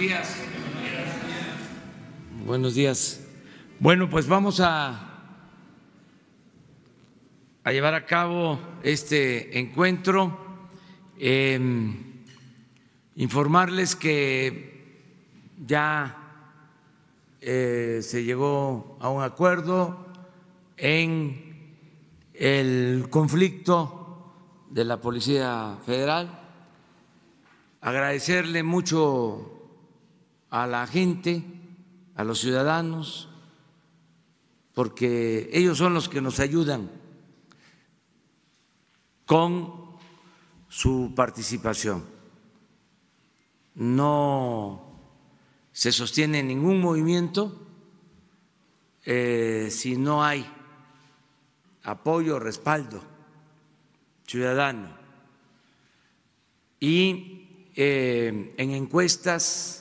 días. Buenos días. Bueno, pues vamos a, a llevar a cabo este encuentro. Em, informarles que ya eh, se llegó a un acuerdo en el conflicto de la Policía Federal. Agradecerle mucho a la gente, a los ciudadanos, porque ellos son los que nos ayudan con su participación. No se sostiene ningún movimiento eh, si no hay apoyo, respaldo ciudadano. Y eh, en encuestas,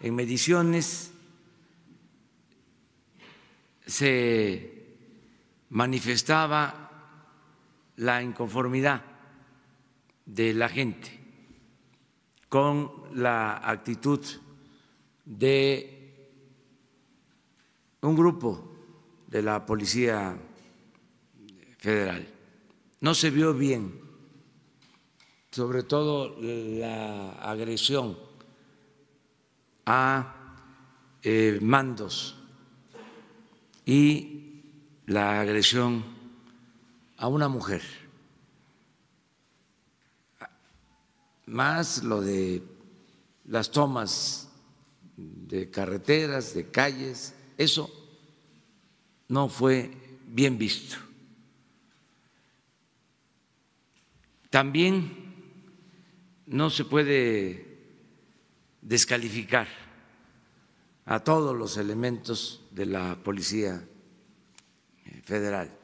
en mediciones, se manifestaba la inconformidad de la gente con la actitud de un grupo de la Policía Federal. No se vio bien, sobre todo la agresión a eh, mandos y la agresión a una mujer, más lo de las tomas de carreteras, de calles, eso no fue bien visto. También no se puede descalificar a todos los elementos de la Policía Federal.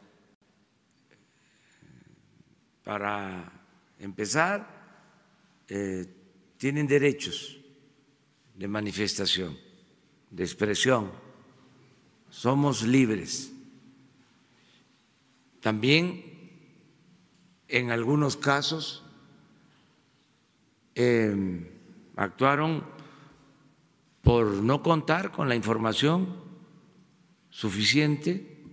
Para empezar, eh, tienen derechos de manifestación, de expresión, somos libres. También en algunos casos em, actuaron por no contar con la información suficiente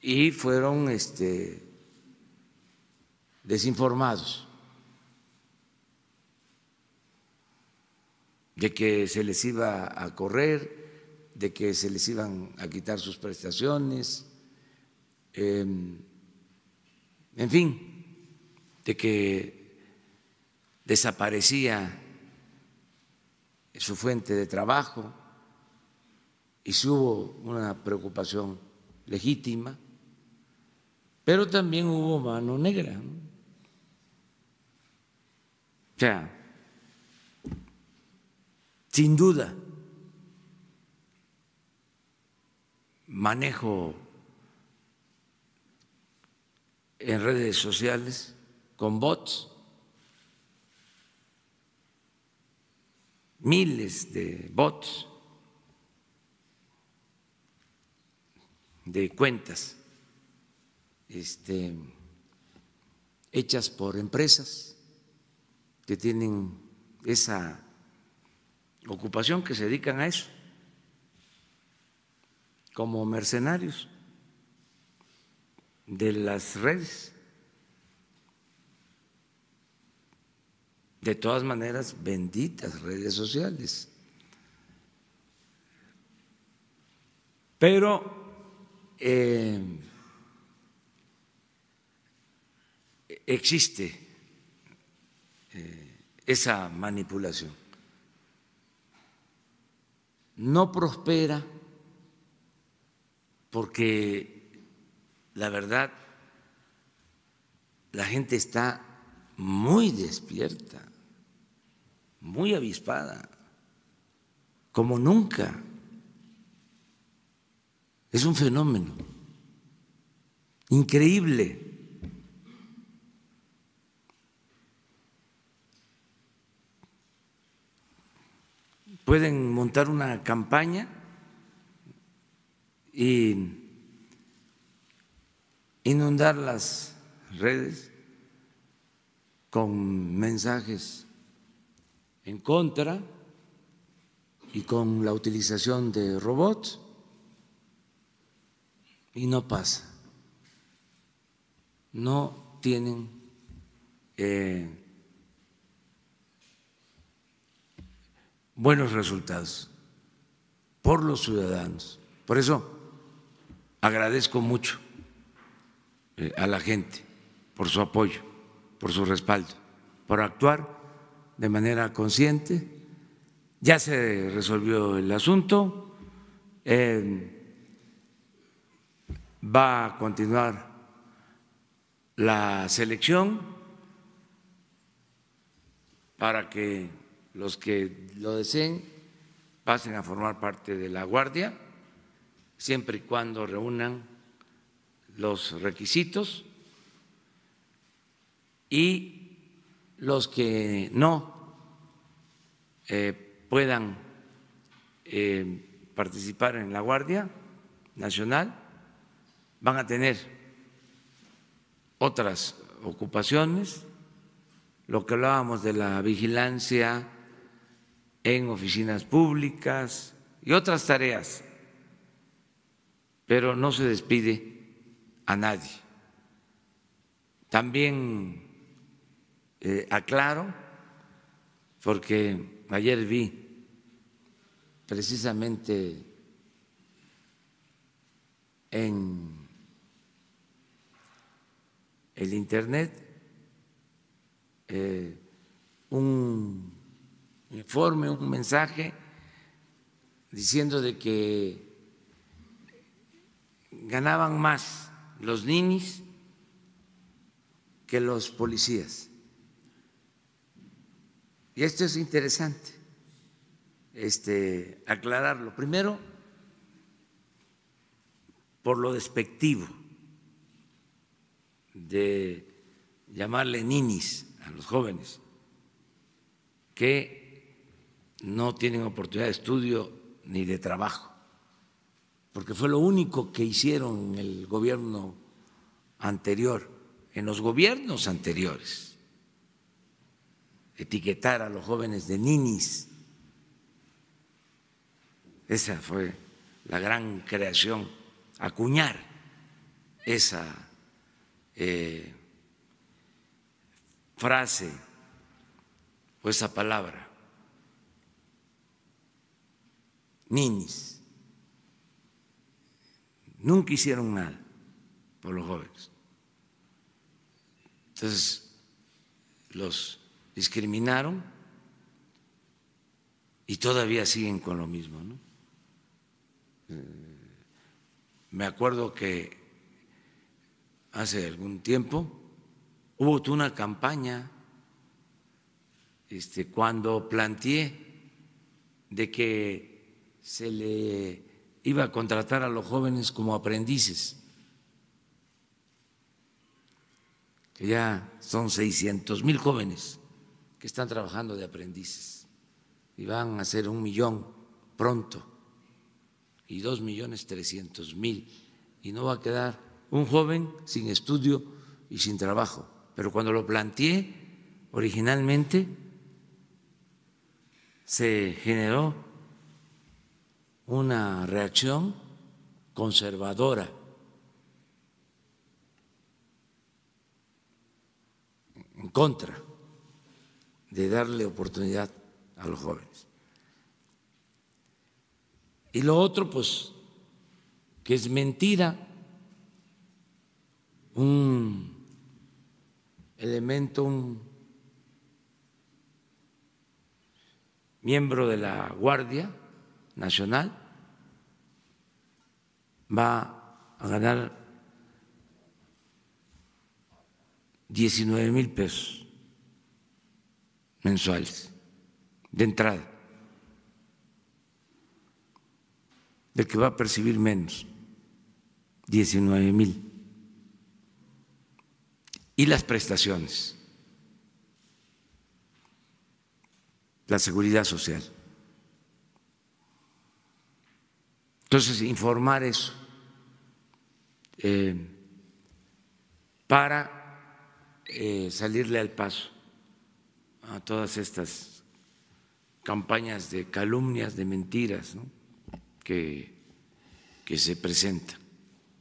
y fueron este, desinformados de que se les iba a correr, de que se les iban a quitar sus prestaciones, Em, en fin, de que desaparecía su fuente de trabajo y si hubo una preocupación legítima, pero también hubo mano negra. O sea, sin duda, manejo en redes sociales con bots, miles de bots, de cuentas este, hechas por empresas que tienen esa ocupación, que se dedican a eso, como mercenarios de las redes. De todas maneras, benditas redes sociales. Pero eh, existe eh, esa manipulación. No prospera porque la verdad, la gente está muy despierta, muy avispada, como nunca. Es un fenómeno increíble. Pueden montar una campaña y inundar las redes con mensajes en contra y con la utilización de robots y no pasa. No tienen eh, buenos resultados por los ciudadanos. Por eso agradezco mucho eh, a la gente por su apoyo, por su respaldo, por actuar de manera consciente. Ya se resolvió el asunto, eh, va a continuar la selección para que los que lo deseen pasen a formar parte de la Guardia, siempre y cuando reúnan los requisitos y los que no eh, puedan eh, participar en la Guardia Nacional van a tener otras ocupaciones, lo que hablábamos de la vigilancia en oficinas públicas y otras tareas, pero no se despide a nadie. También eh, aclaro, porque ayer vi precisamente en el Internet eh, un informe, un mensaje diciendo de que ganaban más los ninis que los policías. Y esto es interesante este, aclararlo. Primero, por lo despectivo de llamarle ninis a los jóvenes que no tienen oportunidad de estudio ni de trabajo, porque fue lo único que hicieron en el gobierno anterior, en los gobiernos anteriores etiquetar a los jóvenes de ninis. Esa fue la gran creación, acuñar esa eh, frase o esa palabra, ninis. Nunca hicieron nada por los jóvenes. Entonces, los discriminaron y todavía siguen con lo mismo. ¿no? Eh, me acuerdo que hace algún tiempo hubo una campaña este, cuando planteé de que se le iba a contratar a los jóvenes como aprendices, que ya son 600 mil jóvenes que están trabajando de aprendices y van a ser un millón pronto y dos millones trescientos mil. Y no va a quedar un joven sin estudio y sin trabajo. Pero cuando lo planteé originalmente se generó una reacción conservadora. En contra de darle oportunidad a los jóvenes. Y lo otro, pues, que es mentira, un elemento, un miembro de la Guardia Nacional va a ganar 19 mil pesos mensuales de entrada, del que va a percibir menos, 19 mil. Y las prestaciones, la seguridad social. Entonces, informar eso eh, para eh, salirle al paso a todas estas campañas de calumnias, de mentiras que, que se presentan.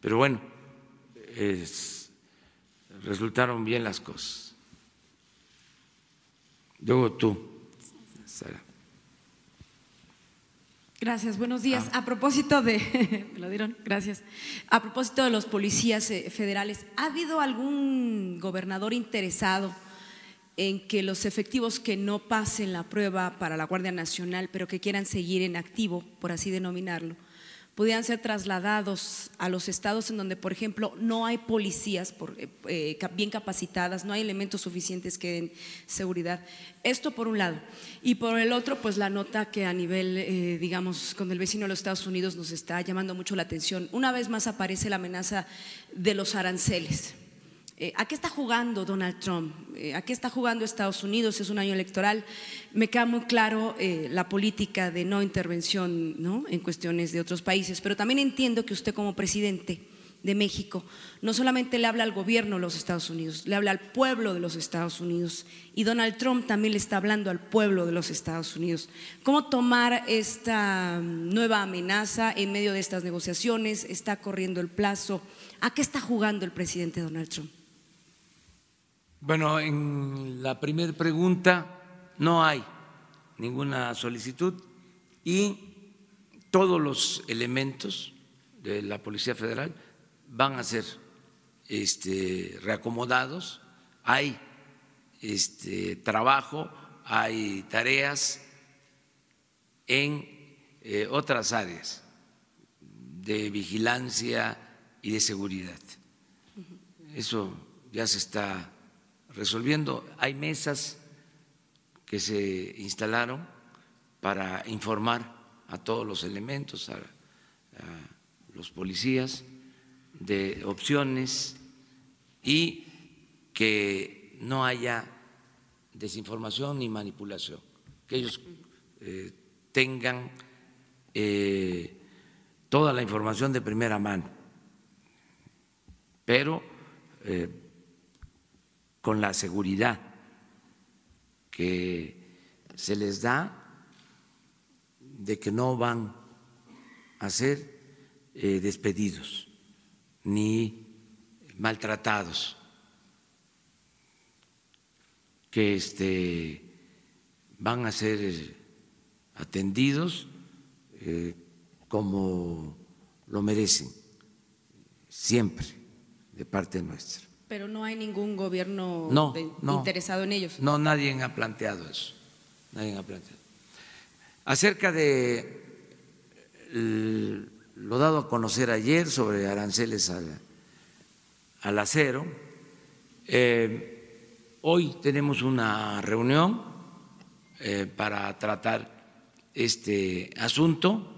Pero bueno, resultaron bien las cosas. Luego tú, Sara. Gracias, buenos días. Ah. A propósito de, me lo dieron, gracias. A propósito de los policías eh, federales, ¿ha habido algún gobernador interesado en que los efectivos que no pasen la prueba para la Guardia Nacional, pero que quieran seguir en activo, por así denominarlo, pudieran ser trasladados a los estados en donde, por ejemplo, no hay policías eh, eh, bien capacitadas, no hay elementos suficientes que den seguridad. Esto por un lado. Y por el otro, pues la nota que a nivel, eh, digamos, con el vecino de los Estados Unidos nos está llamando mucho la atención. Una vez más aparece la amenaza de los aranceles. Eh, ¿A qué está jugando Donald Trump? Eh, ¿A qué está jugando Estados Unidos? Es un año electoral. Me queda muy claro eh, la política de no intervención en cuestiones de otros países, pero también entiendo que usted como presidente de México no solamente le habla al gobierno de los Estados Unidos, le habla al pueblo de los Estados Unidos y Donald Trump también le está hablando al pueblo de los Estados Unidos. ¿Cómo tomar esta nueva amenaza en medio de estas negociaciones? ¿Está corriendo el plazo? ¿A qué está jugando el presidente Donald Trump? Bueno, en la primera pregunta no hay ninguna solicitud y todos los elementos de la Policía Federal van a ser este, reacomodados. Hay este, trabajo, hay tareas en eh, otras áreas de vigilancia y de seguridad. Eso ya se está resolviendo. Hay mesas que se instalaron para informar a todos los elementos, a, los policías, de opciones y que no haya desinformación ni manipulación, que ellos eh, tengan eh, toda la información de primera mano, pero eh, con la seguridad que se les da de que no van a ser eh, despedidos ni maltratados, que este, van a ser atendidos eh, como lo merecen, siempre de parte nuestra. Pero no hay ningún gobierno interesado en ellos. No, nadie ha planteado eso. Nadie ha planteado. Acerca de lo dado a conocer ayer sobre aranceles al, acero, eh, hoy tenemos una reunión eh, para tratar este asunto.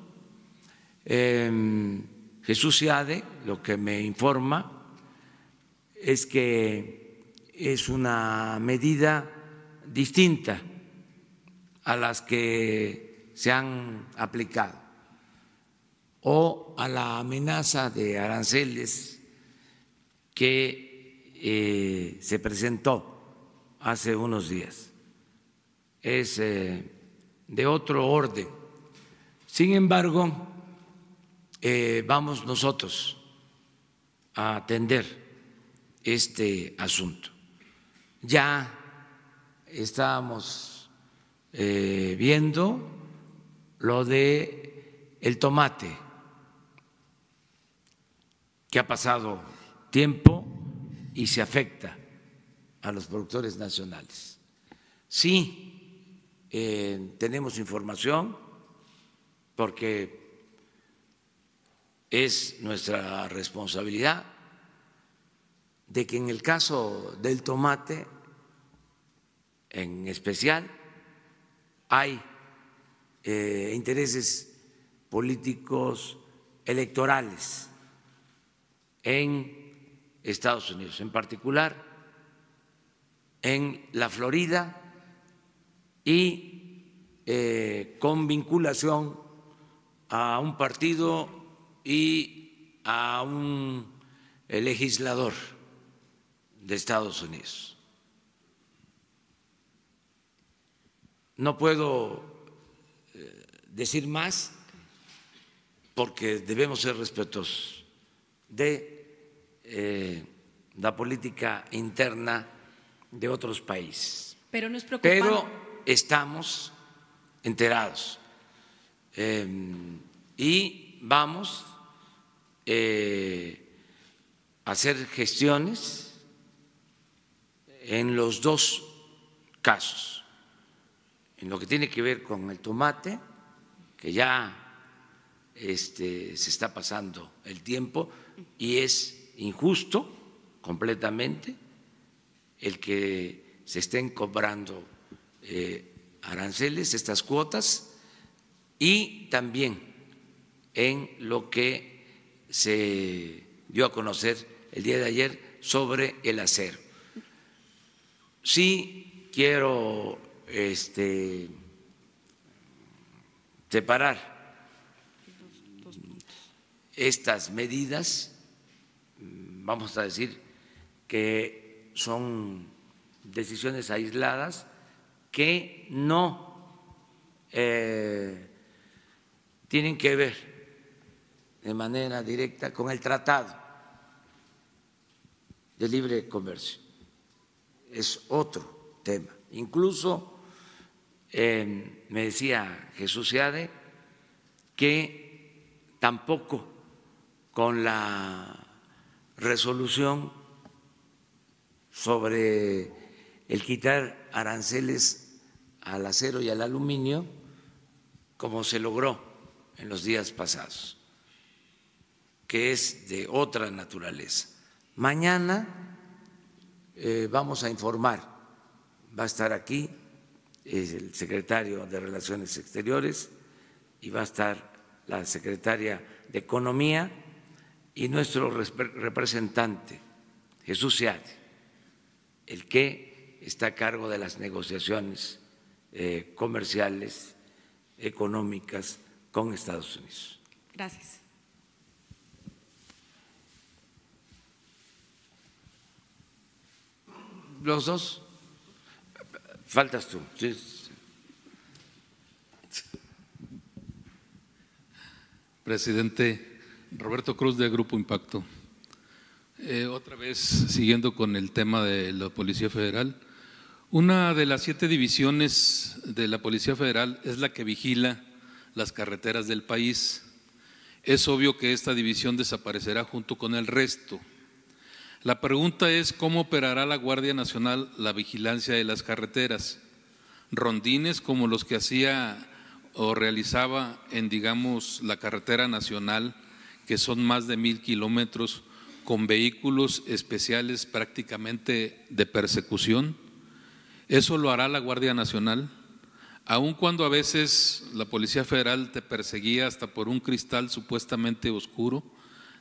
Eh, Jesús Seade, lo que me informa, es que es una medida distinta a las que se han aplicado o a la amenaza de aranceles que eh, se presentó hace unos días. Es eh, de otro orden. Sin embargo, eh, vamos nosotros a atender este asunto. Ya estábamos eh, viendo lo de el tomate, que ha pasado tiempo y se afecta a los productores nacionales. Sí, eh, tenemos información porque es nuestra responsabilidad de que en el caso del tomate, en especial, hay eh, intereses políticos electorales en Estados Unidos, en particular en la Florida y eh, con vinculación a un partido y a un legislador de Estados Unidos. No puedo eh, decir más porque debemos ser respetuosos de eh, la política interna de otros países. Pero no es preocupante. Pero estamos enterados em, y vamos eh, a hacer gestiones en los dos casos, en lo que tiene que ver con el tomate, que ya este, se está pasando el tiempo y es injusto completamente el que se estén cobrando eh, aranceles, estas cuotas, y también en lo que se dio a conocer el día de ayer sobre el acero. Sí quiero este, separar estas medidas, vamos a decir, que son decisiones aisladas que no eh, tienen que ver de manera directa con el tratado de libre comercio. Es otro tema. Incluso eh, me decía Jesús Seade que tampoco con la resolución sobre el quitar aranceles al acero y al aluminio, como se logró en los días pasados, que es de otra naturaleza. Mañana eh, vamos a informar, va a estar aquí el secretario de Relaciones Exteriores y va a estar la secretaria de Economía y nuestro representante, Jesús Seade el que está a cargo de las negociaciones eh, comerciales, económicas con Estados Unidos. Gracias. Los dos. Faltas tú. Presidente Roberto Cruz de Grupo Impacto. Eh, otra vez, siguiendo con el tema de la Policía Federal, una de las siete divisiones de la Policía Federal es la que vigila las carreteras del país. Es obvio que esta división desaparecerá junto con el resto. La pregunta es cómo operará la Guardia Nacional la vigilancia de las carreteras. Rondines como los que hacía o realizaba en, digamos, la carretera nacional, que son más de mil kilómetros, con vehículos especiales prácticamente de persecución. Eso lo hará la Guardia Nacional, aun cuando a veces la Policía Federal te perseguía hasta por un cristal supuestamente oscuro.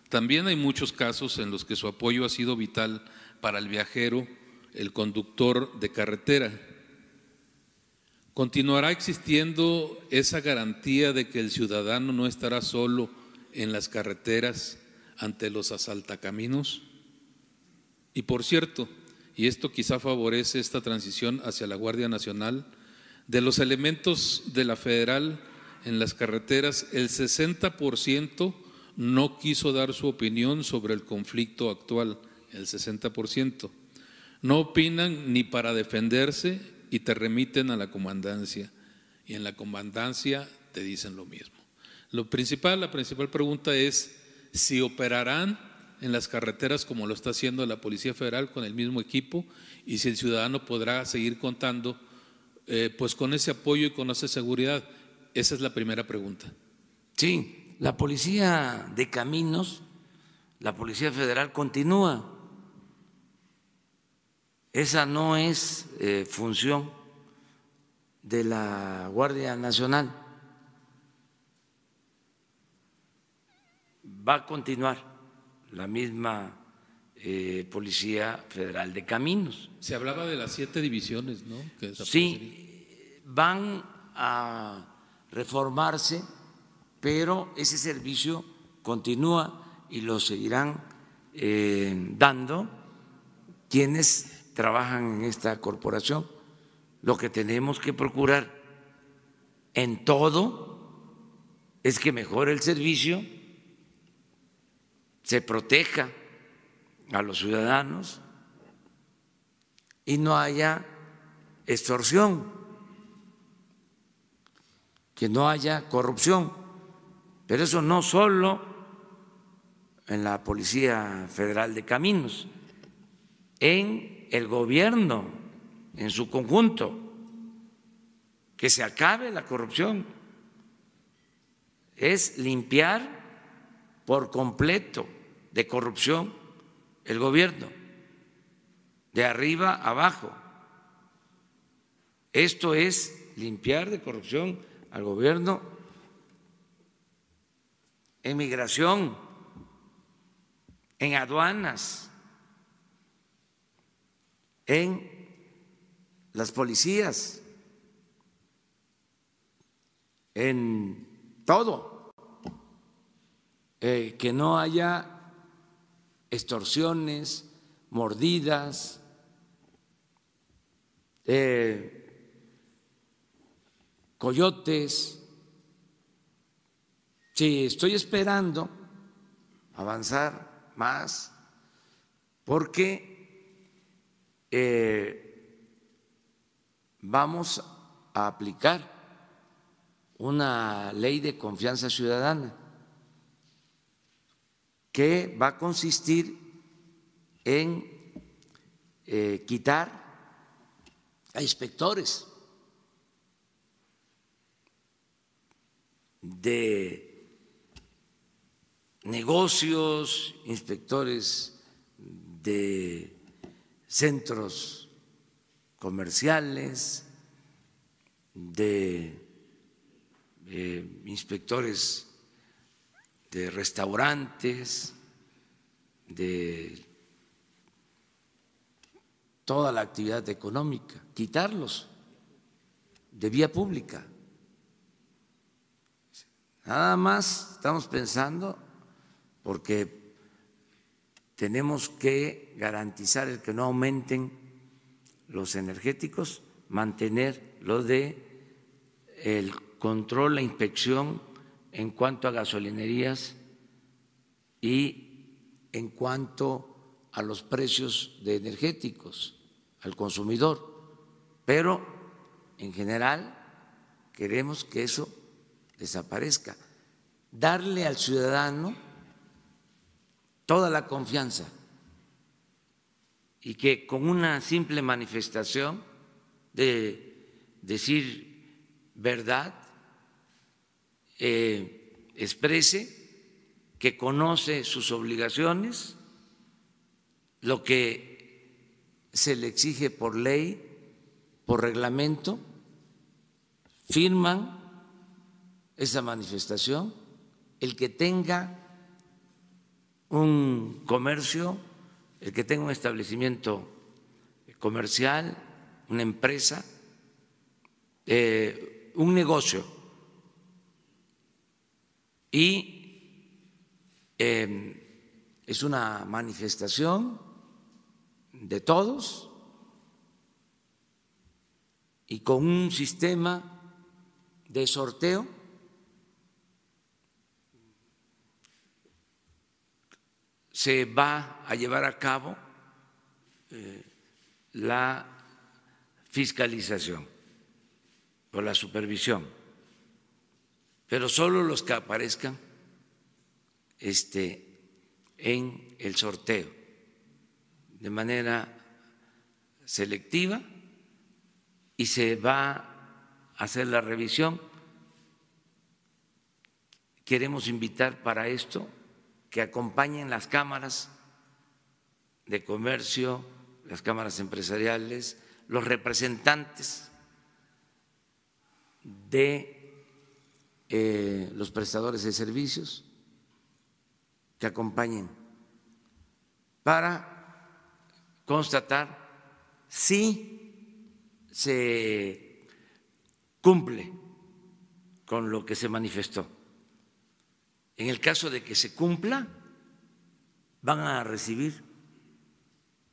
También hay muchos casos en los que su apoyo ha sido vital para el viajero, el conductor de carretera. ¿Continuará existiendo esa garantía de que el ciudadano no estará solo en las carreteras ante los asaltacaminos. Y por cierto, y esto quizá favorece esta transición hacia la Guardia Nacional, de los elementos de la federal en las carreteras, el 60% no quiso dar su opinión sobre el conflicto actual, el 60%. No opinan ni para defenderse y te remiten a la comandancia. Y en la comandancia te dicen lo mismo. Lo principal, la principal pregunta es, si operarán en las carreteras como lo está haciendo la Policía Federal con el mismo equipo y si el ciudadano podrá seguir contando eh, pues con ese apoyo y con esa seguridad. Esa es la primera pregunta. Sí, la Policía de Caminos, la Policía Federal continúa. Esa no es eh, función de la Guardia Nacional. va a continuar la misma eh, Policía Federal de Caminos. Se hablaba de las siete divisiones, ¿no? sí, van a reformarse, pero ese servicio continúa y lo seguirán eh, dando quienes trabajan en esta corporación. Lo que tenemos que procurar en todo es que mejore el servicio, se proteja a los ciudadanos y no haya extorsión, que no haya corrupción. Pero eso no solo en la Policía Federal de Caminos, en el gobierno en su conjunto, que se acabe la corrupción, es limpiar por completo de corrupción el gobierno, de arriba abajo. Esto es limpiar de corrupción al gobierno en migración, en aduanas, en las policías, en todo, eh, que no haya extorsiones, mordidas, eh, coyotes. Sí, estoy esperando avanzar más porque eh, vamos a aplicar una ley de confianza ciudadana que va a consistir en eh, quitar a inspectores de negocios, inspectores de centros comerciales, de eh, inspectores de restaurantes, de toda la actividad económica, quitarlos de vía pública. Nada más estamos pensando porque tenemos que garantizar el que no aumenten los energéticos, mantener lo de el control, la inspección en cuanto a gasolinerías y en cuanto a los precios de energéticos al consumidor. Pero en general queremos que eso desaparezca, darle al ciudadano toda la confianza. Y que con una simple manifestación de decir verdad eh, exprese que conoce sus obligaciones, lo que se le exige por ley, por reglamento, firman esa manifestación, el que tenga un comercio, el que tenga un establecimiento comercial, una empresa, eh, un negocio. Y em, es una manifestación de todos y con un sistema de sorteo se va a llevar a cabo eh, la fiscalización o la supervisión pero solo los que aparezcan este, en el sorteo de manera selectiva y se va a hacer la revisión. Queremos invitar para esto que acompañen las cámaras de comercio, las cámaras empresariales, los representantes de eh, los prestadores de servicios que acompañen para constatar si se cumple con lo que se manifestó. En el caso de que se cumpla, van a recibir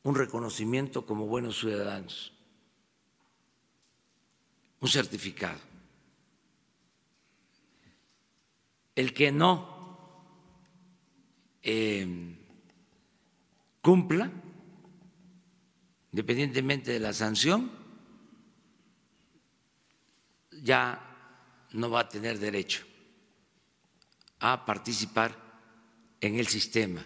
un reconocimiento como buenos ciudadanos, un certificado. El que no eh, cumpla, independientemente de la sanción, ya no va a tener derecho a participar en el sistema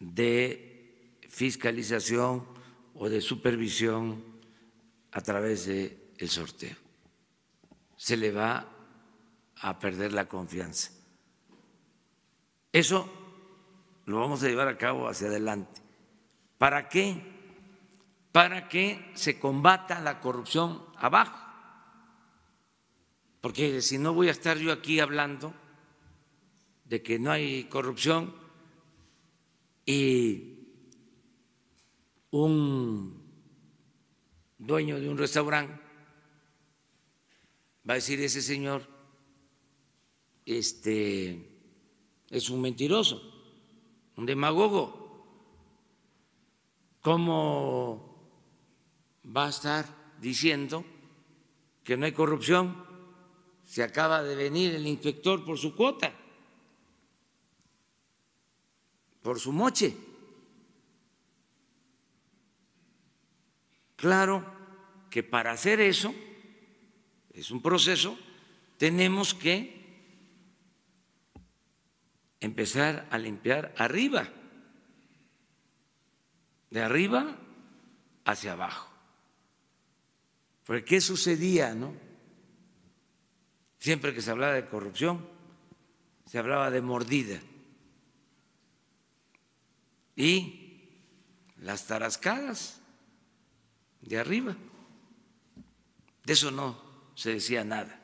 de fiscalización o de supervisión a través del el sorteo. Se le va a perder la confianza. Eso lo vamos a llevar a cabo hacia adelante. ¿Para qué? Para que se combata la corrupción abajo. Porque si no voy a estar yo aquí hablando de que no hay corrupción y un dueño de un restaurante va a decir ese señor este es un mentiroso, un demagogo. ¿Cómo va a estar diciendo que no hay corrupción? Se acaba de venir el inspector por su cuota, por su moche. Claro que para hacer eso, es un proceso, tenemos que empezar a limpiar arriba, de arriba hacia abajo. Porque ¿qué sucedía, no? Siempre que se hablaba de corrupción, se hablaba de mordida. Y las tarascadas de arriba. De eso no se decía nada.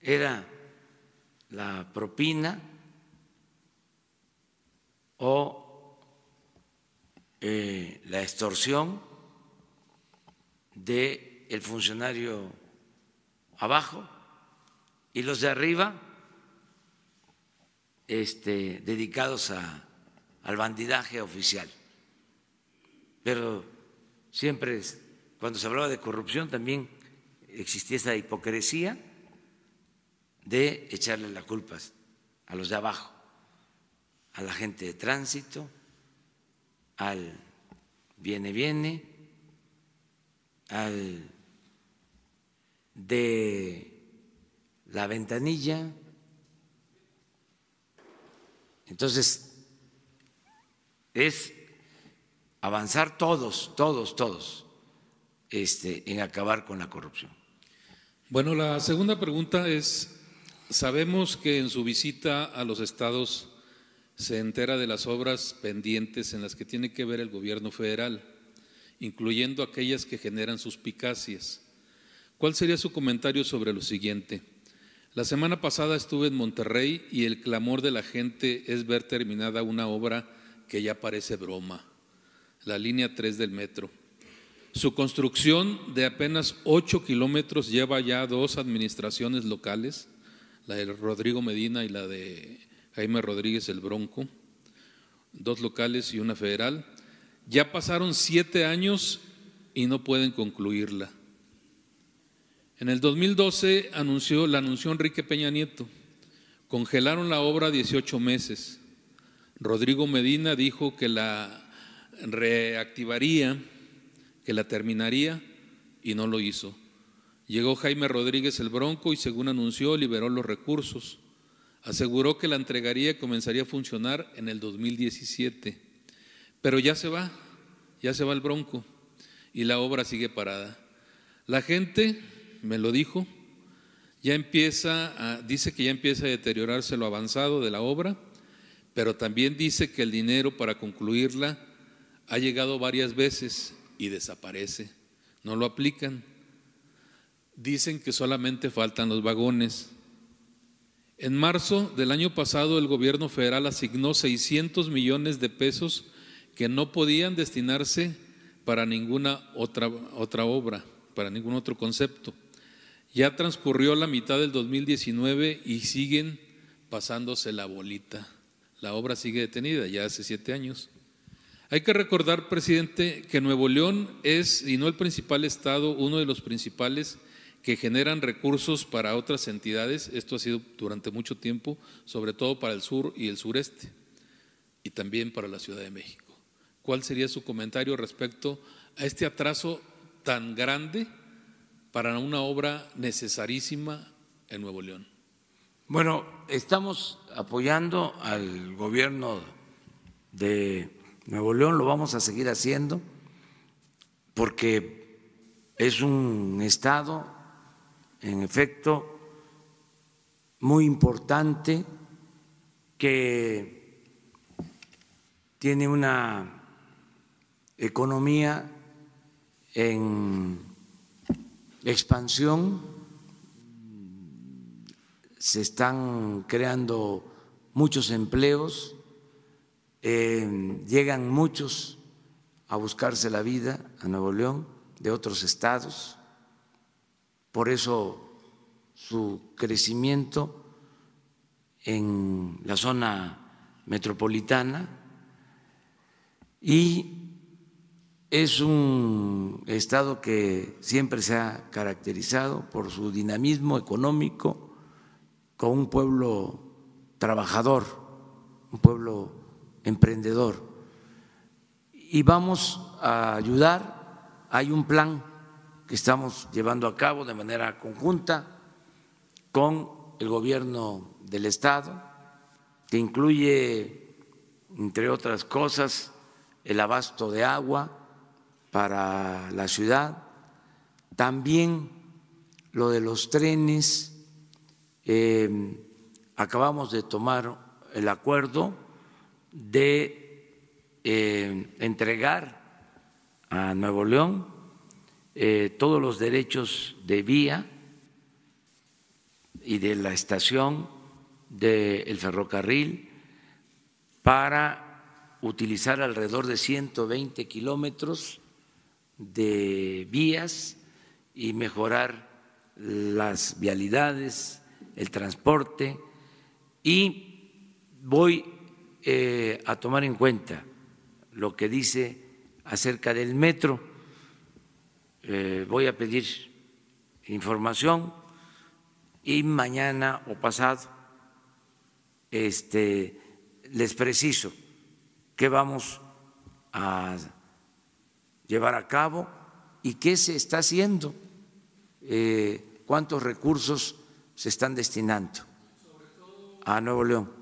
Era la propina o eh, la extorsión del el funcionario abajo y los de arriba este, dedicados a, al bandidaje oficial. Pero siempre cuando se hablaba de corrupción también existía esa hipocresía de echarle las culpas a los de abajo, a la gente de tránsito, al viene, viene, al de la ventanilla. Entonces, es avanzar todos, todos, todos este, en acabar con la corrupción. Bueno, la segunda pregunta es, sabemos que en su visita a los estados se entera de las obras pendientes en las que tiene que ver el gobierno federal, incluyendo aquellas que generan suspicacias. ¿Cuál sería su comentario sobre lo siguiente? La semana pasada estuve en Monterrey y el clamor de la gente es ver terminada una obra que ya parece broma, la línea 3 del metro su construcción de apenas 8 kilómetros lleva ya dos administraciones locales, la de Rodrigo Medina y la de Jaime Rodríguez el Bronco, dos locales y una federal. Ya pasaron siete años y no pueden concluirla. En el 2012 anunció, la anunció Enrique Peña Nieto. Congelaron la obra 18 meses. Rodrigo Medina dijo que la reactivaría que la terminaría y no lo hizo. Llegó Jaime Rodríguez el Bronco y según anunció liberó los recursos. Aseguró que la entregaría y comenzaría a funcionar en el 2017. Pero ya se va, ya se va el Bronco y la obra sigue parada. La gente, me lo dijo, ya empieza a, dice que ya empieza a deteriorarse lo avanzado de la obra, pero también dice que el dinero para concluirla ha llegado varias veces y desaparece. No lo aplican. Dicen que solamente faltan los vagones. En marzo del año pasado el gobierno federal asignó 600 millones de pesos que no podían destinarse para ninguna otra, otra obra, para ningún otro concepto. Ya transcurrió la mitad del 2019 y siguen pasándose la bolita. La obra sigue detenida ya hace siete años. Hay que recordar, presidente, que Nuevo León es, y no el principal estado, uno de los principales que generan recursos para otras entidades. Esto ha sido durante mucho tiempo, sobre todo para el sur y el sureste, y también para la Ciudad de México. ¿Cuál sería su comentario respecto a este atraso tan grande para una obra necesarísima en Nuevo León? Bueno, estamos apoyando al gobierno de Nuevo León, lo vamos a seguir haciendo porque es un estado, en efecto, muy importante que tiene una economía en expansión, se están creando muchos empleos, eh, llegan muchos a buscarse la vida a Nuevo León de otros estados, por eso su crecimiento en la zona metropolitana. Y es un estado que siempre se ha caracterizado por su dinamismo económico, con un pueblo trabajador, un pueblo emprendedor y vamos a ayudar. Hay un plan que estamos llevando a cabo de manera conjunta con el gobierno del Estado, que incluye, entre otras cosas, el abasto de agua para la ciudad, también lo de los trenes. Eh, acabamos de tomar el acuerdo de eh, entregar a Nuevo León eh, todos los derechos de vía y de la estación del ferrocarril para utilizar alrededor de 120 kilómetros de vías y mejorar las vialidades, el transporte y voy eh, a tomar en cuenta lo que dice acerca del metro. Eh, voy a pedir información y mañana o pasado este, les preciso qué vamos a llevar a cabo y qué se está haciendo, eh, cuántos recursos se están destinando a Nuevo León.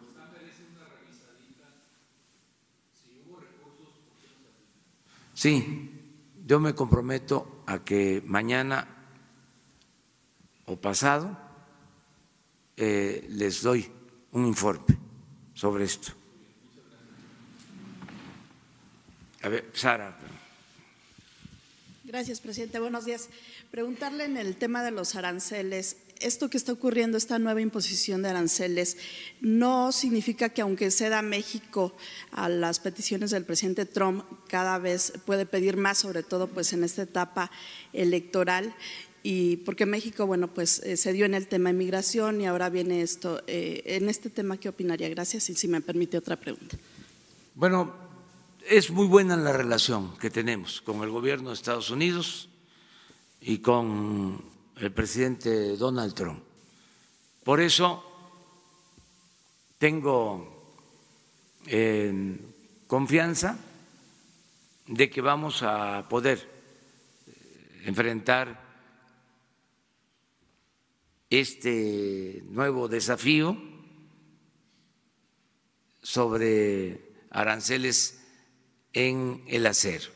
Sí, yo me comprometo a que mañana o pasado eh, les doy un informe sobre esto. A ver, Sara. Gracias, presidente. Buenos días. Preguntarle en el tema de los aranceles esto que está ocurriendo, esta nueva imposición de aranceles, no significa que aunque ceda México a las peticiones del presidente Trump, cada vez puede pedir más, sobre todo pues en esta etapa electoral y porque México, bueno, pues eh, se dio en el tema de migración y ahora viene esto. Eh, en este tema, ¿qué opinaría? Gracias y si me permite otra pregunta. Bueno, es muy buena la relación que tenemos con el gobierno de Estados Unidos y con el presidente Donald Trump. Por eso tengo eh, confianza de que vamos a poder eh, enfrentar este nuevo desafío sobre aranceles en el acero.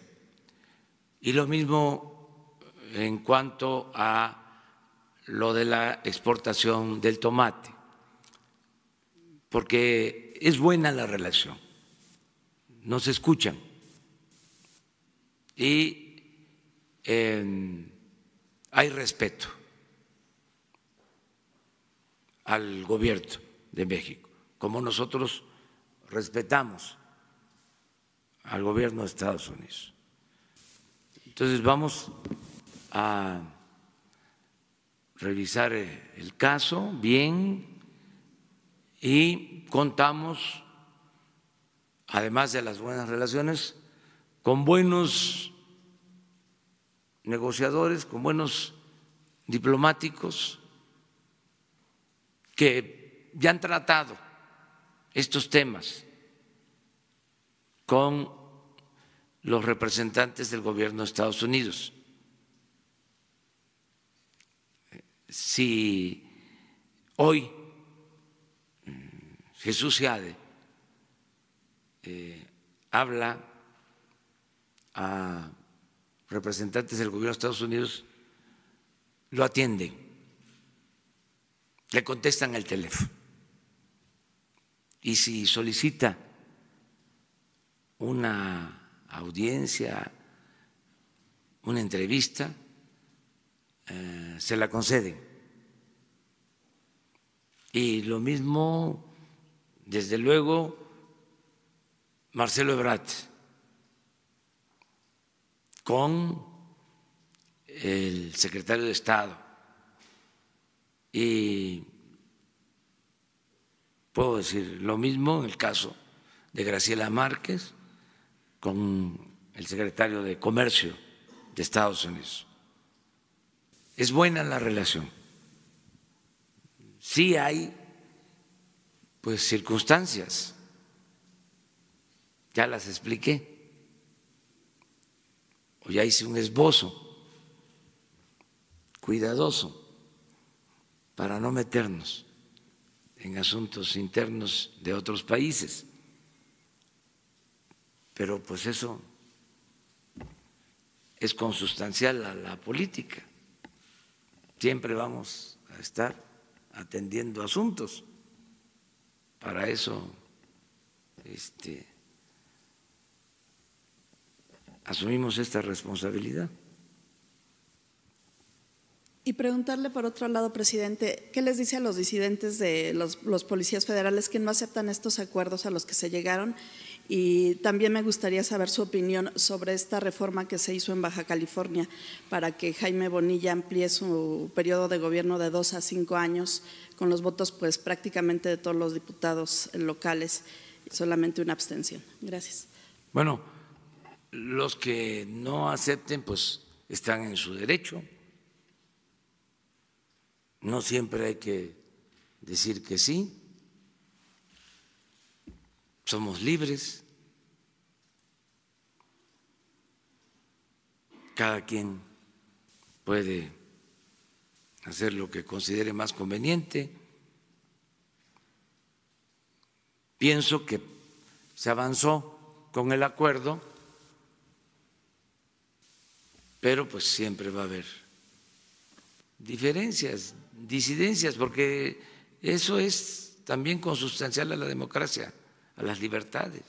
Y lo mismo en cuanto a lo de la exportación del tomate, porque es buena la relación, nos escuchan y em, hay respeto al gobierno de México, como nosotros respetamos al gobierno de Estados Unidos. Entonces vamos a revisar eh, el caso bien y contamos, además de las buenas relaciones, con buenos negociadores, con buenos diplomáticos que ya han tratado estos temas con los representantes del gobierno de Estados Unidos. Si hoy mm, Jesús Seade eh, habla a representantes del gobierno de Estados Unidos, lo atienden, le contestan el teléfono. Y si solicita una audiencia, una entrevista, eh, se la conceden. Y lo mismo, desde luego, Marcelo Ebrat con el secretario de Estado y puedo decir lo mismo en el caso de Graciela Márquez con el secretario de Comercio de Estados Unidos. Es buena la relación. Sí hay pues circunstancias. Ya las expliqué o ya hice un esbozo cuidadoso para no meternos en asuntos internos de otros países. Pero pues eso es consustancial a la política. Siempre vamos a estar atendiendo asuntos. Para eso este, asumimos esta responsabilidad. Y preguntarle por otro lado, presidente, ¿qué les dice a los disidentes de los, policías federales que no aceptan estos acuerdos a los que se llegaron? Y también me gustaría saber su opinión sobre esta reforma que se hizo en Baja California para que Jaime Bonilla amplíe su periodo de gobierno de dos a cinco años con los votos pues prácticamente de todos los diputados locales solamente una abstención. Gracias. Bueno, los que no acepten, pues están en su derecho. No siempre hay que decir que sí. Somos libres. Cada quien puede hacer lo que considere más conveniente. Pienso que se avanzó con el acuerdo pero pues siempre va a haber diferencias, disidencias, porque eso es también consustancial a la democracia, a las libertades,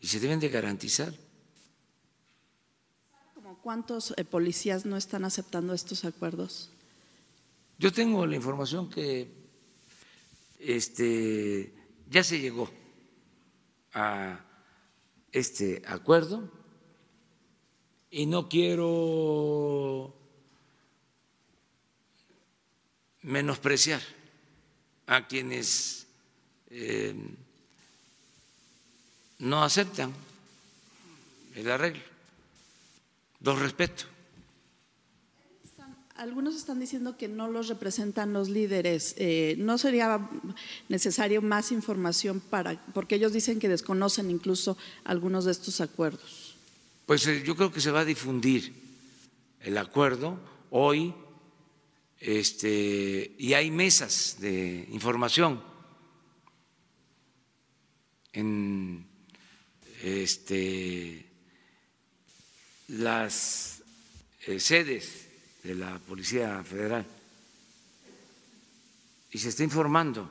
y se deben de garantizar. ¿Cuántos eh, policías no están aceptando estos acuerdos? Yo tengo la información que este, ya se llegó a este acuerdo y no quiero menospreciar a quienes eh, no aceptan el arreglo. Los respeto. Algunos están diciendo que no los representan los líderes. Eh, ¿No sería necesario más información para, porque ellos dicen que desconocen incluso algunos de estos acuerdos? Pues eh, yo creo que se va a difundir el acuerdo hoy este, y hay mesas de información en este, las eh, sedes de la Policía Federal. Y se está informando.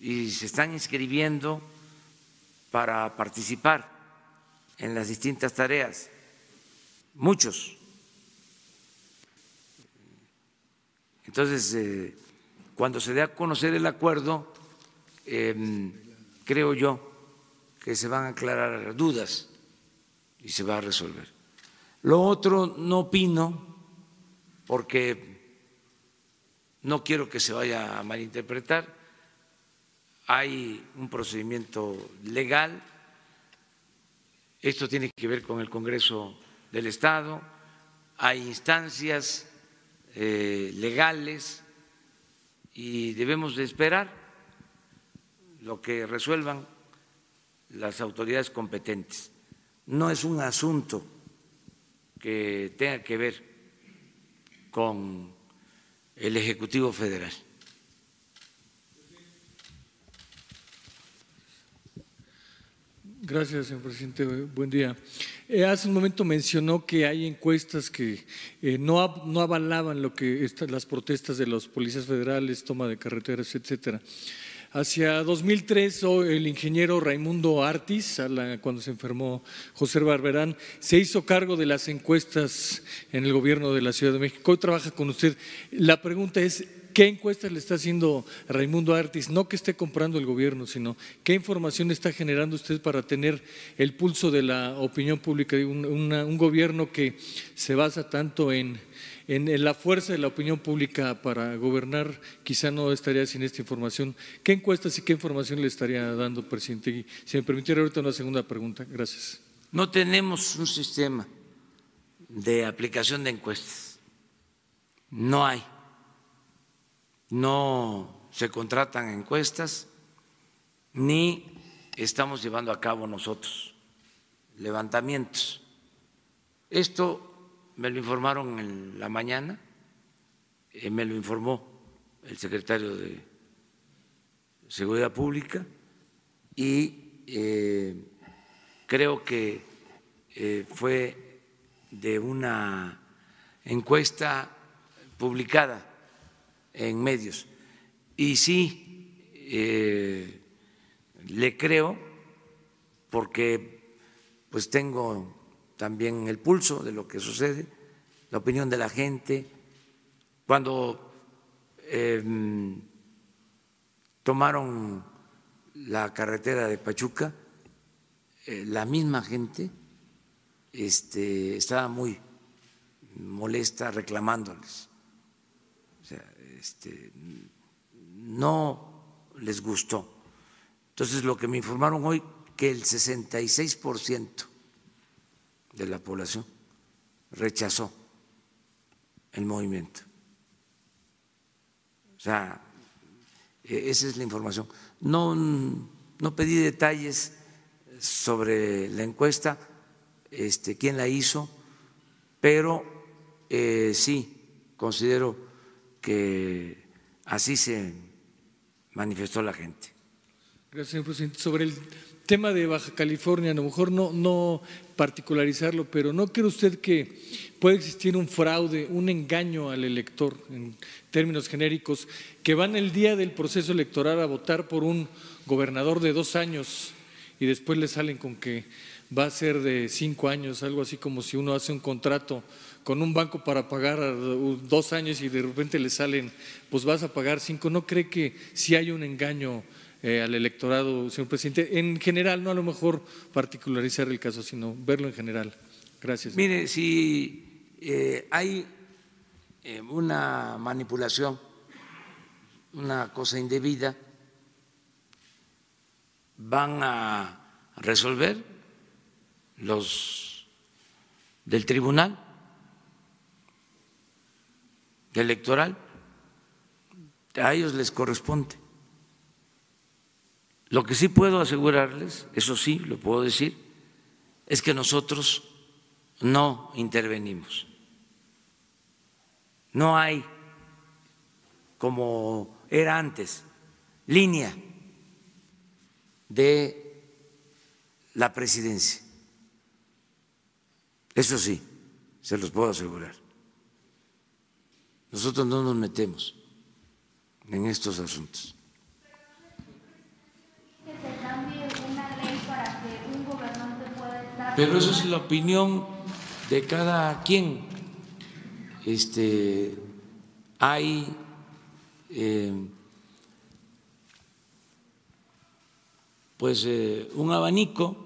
Y se están inscribiendo para participar en las distintas tareas, muchos. Entonces, eh, cuando se dé a conocer el acuerdo, em, creo yo que se van a aclarar dudas y se va a resolver. Lo otro no opino porque no quiero que se vaya a malinterpretar. Hay un procedimiento legal esto tiene que ver con el Congreso del Estado. Hay instancias eh, legales y debemos de esperar lo que resuelvan las autoridades competentes. No es un asunto que tenga que ver con el Ejecutivo Federal. Gracias, señor presidente. Buen día. Eh, hace un momento mencionó que hay encuestas que eh, no, no, avalaban lo que las protestas de los policías federales, toma de carreteras, etcétera. Hacia 2003, el ingeniero Raimundo Artis, cuando se enfermó José Barberán, se hizo cargo de las encuestas en el gobierno de la Ciudad de México. Hoy trabaja con usted. La pregunta es, ¿qué encuestas le está haciendo Raimundo Artis? No que esté comprando el gobierno, sino qué información está generando usted para tener el pulso de la opinión pública. Un, un gobierno que se basa tanto en en la fuerza de la opinión pública para gobernar, quizá no estaría sin esta información. ¿Qué encuestas y qué información le estaría dando, presidente? si me permitiera ahorita una segunda pregunta. Gracias. No tenemos un sistema de aplicación de encuestas. No hay. No se contratan encuestas ni estamos llevando a cabo nosotros levantamientos. Esto me lo informaron en la mañana, eh, me lo informó el secretario de Seguridad Pública y eh, creo que eh, fue de una encuesta publicada en medios. Y sí, le creo porque pues tengo también el pulso de lo que sucede, la opinión de la gente. Cuando em, tomaron la carretera de Pachuca, eh, la misma gente este, estaba muy molesta reclamándoles. O sea, este, no les gustó. Entonces, lo que me informaron hoy, que el 66 por ciento de la población rechazó el movimiento. O sea, e-, esa es la información. No, no pedí detalles sobre la encuesta, este, quién la hizo, pero eh, sí considero que así se manifestó la gente. Gracias, señor presidente. Sobre el tema de Baja California, a lo mejor no, no particularizarlo, pero ¿no cree usted que puede existir un fraude, un engaño al elector, en términos genéricos, que van el día del proceso electoral a votar por un gobernador de dos años y después le salen con que va a ser de cinco años, algo así como si uno hace un contrato con un banco para pagar dos años y de repente le salen, pues vas a pagar cinco. ¿No cree que si hay un engaño eh, al electorado, señor presidente? En general, no a lo mejor particularizar el caso, sino verlo en general. Gracias. Mire, si eh, hay eh, una manipulación, una cosa indebida, van a resolver los del tribunal electoral, a ellos les corresponde. Lo que sí puedo asegurarles, eso sí, lo puedo decir, es que nosotros no intervenimos. No hay, como era antes, línea de la presidencia. Eso sí, se los puedo asegurar. Nosotros no nos metemos en estos asuntos. Pero eso es la opinión de cada quien. Este, hay eh, pues eh, un abanico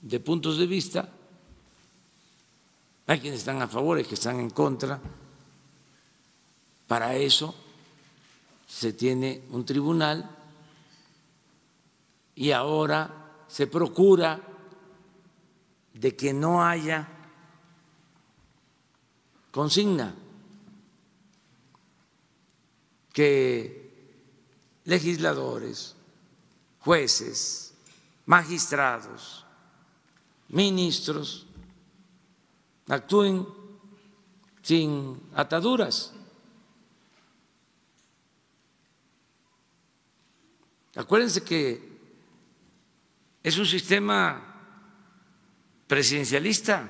de puntos de vista. Hay quienes están a favor, hay quienes están en contra. Para eso se tiene un tribunal y ahora se procura de que no haya consigna que legisladores, jueces, magistrados, ministros actúen sin ataduras. Acuérdense que es un sistema presidencialista,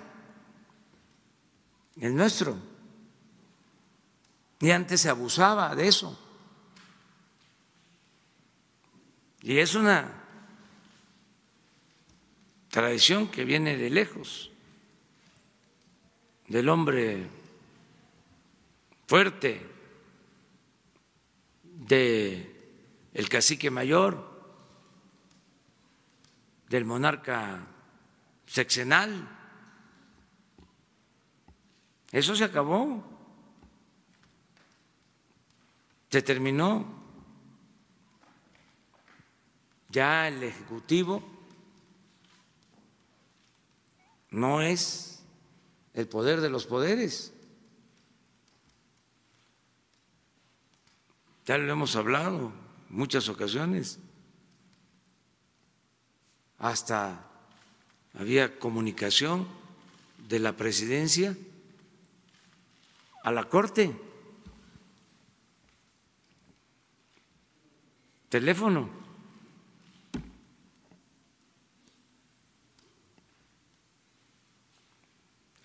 el nuestro. Y antes se abusaba de eso. Y es una tradición que viene de lejos, del hombre fuerte, de el cacique mayor, del monarca sexenal. Eso se acabó. Se terminó. Ya el Ejecutivo no es el poder de los poderes. Ya lo hemos hablado muchas ocasiones. Hasta había comunicación de la presidencia a la Corte. Teléfono.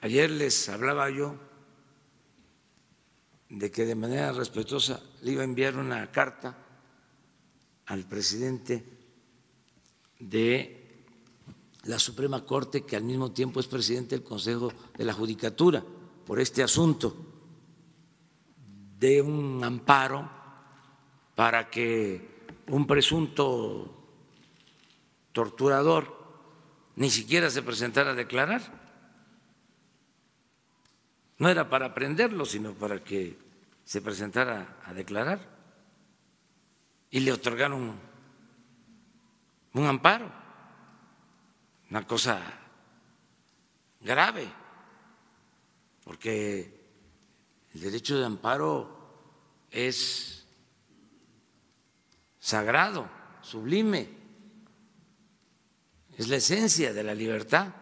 Ayer les hablaba yo de que de manera respetuosa le iba a enviar una carta al presidente de la Suprema Corte, que al mismo tiempo es presidente del Consejo de la Judicatura, por este asunto de un amparo para que un presunto torturador ni siquiera se presentara a declarar. No era para prenderlo, sino para que se presentara a declarar y le otorgaron un amparo, una cosa grave, porque el derecho de amparo es sagrado, sublime, es la esencia de la libertad,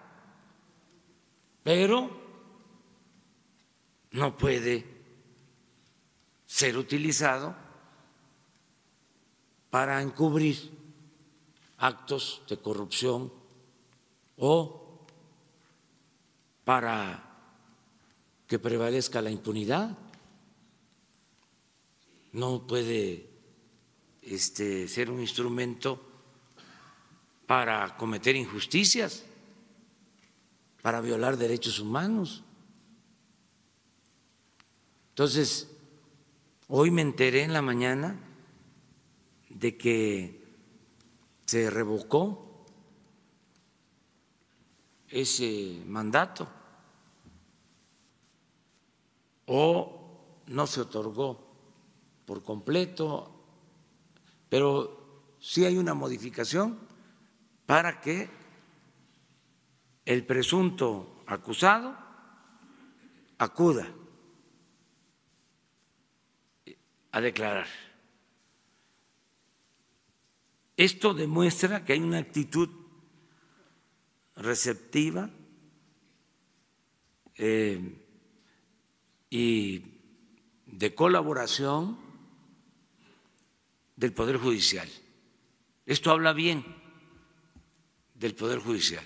pero no puede ser utilizado para encubrir actos de corrupción o para que prevalezca la impunidad. No puede este, ser un instrumento para cometer injusticias, para violar derechos humanos. Entonces, hoy me enteré en la mañana de que se revocó ese mandato o no se otorgó por completo, pero sí hay una modificación para que el presunto acusado acuda a declarar. Esto demuestra que hay una actitud receptiva eh, y de colaboración del Poder Judicial. Esto habla bien del Poder Judicial.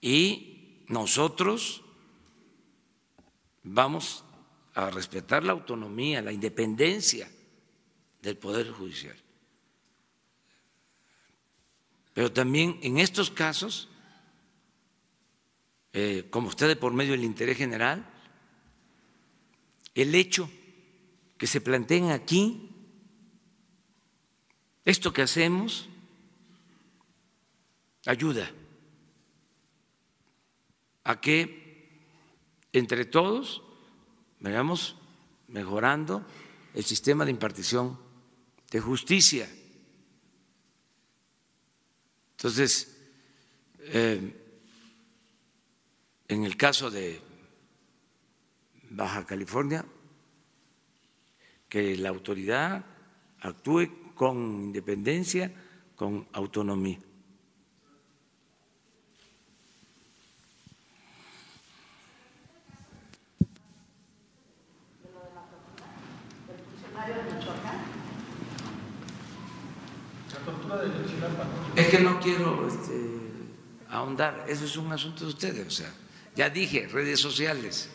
Y nosotros vamos a respetar la autonomía, la independencia del Poder Judicial. Pero también en estos casos, eh, como ustedes por medio del interés general, el hecho que se planteen aquí, esto que hacemos, ayuda a que entre todos vayamos mejorando el sistema de impartición de justicia. Entonces, eh, en el caso de Baja California, que la autoridad actúe con independencia, con autonomía. Es que no quiero este, ahondar, eso es un asunto de ustedes, o sea, ya dije, redes sociales.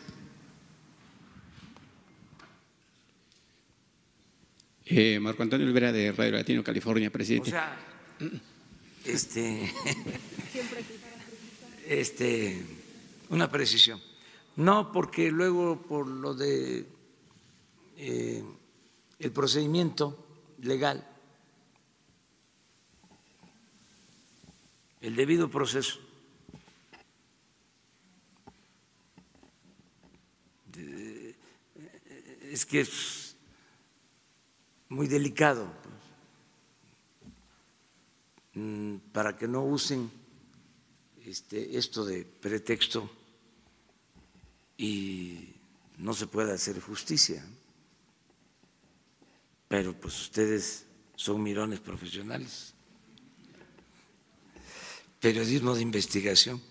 Eh, Marco Antonio Olvera de Radio Latino, California, O presidente. sea, este, este, una precisión. No, porque luego por lo de eh, el procedimiento legal, el debido proceso. de- Es que es muy delicado mm, para que no usen este, esto de pretexto y no se pueda hacer justicia. Pero pues ustedes son mirones profesionales. Periodismo de investigación.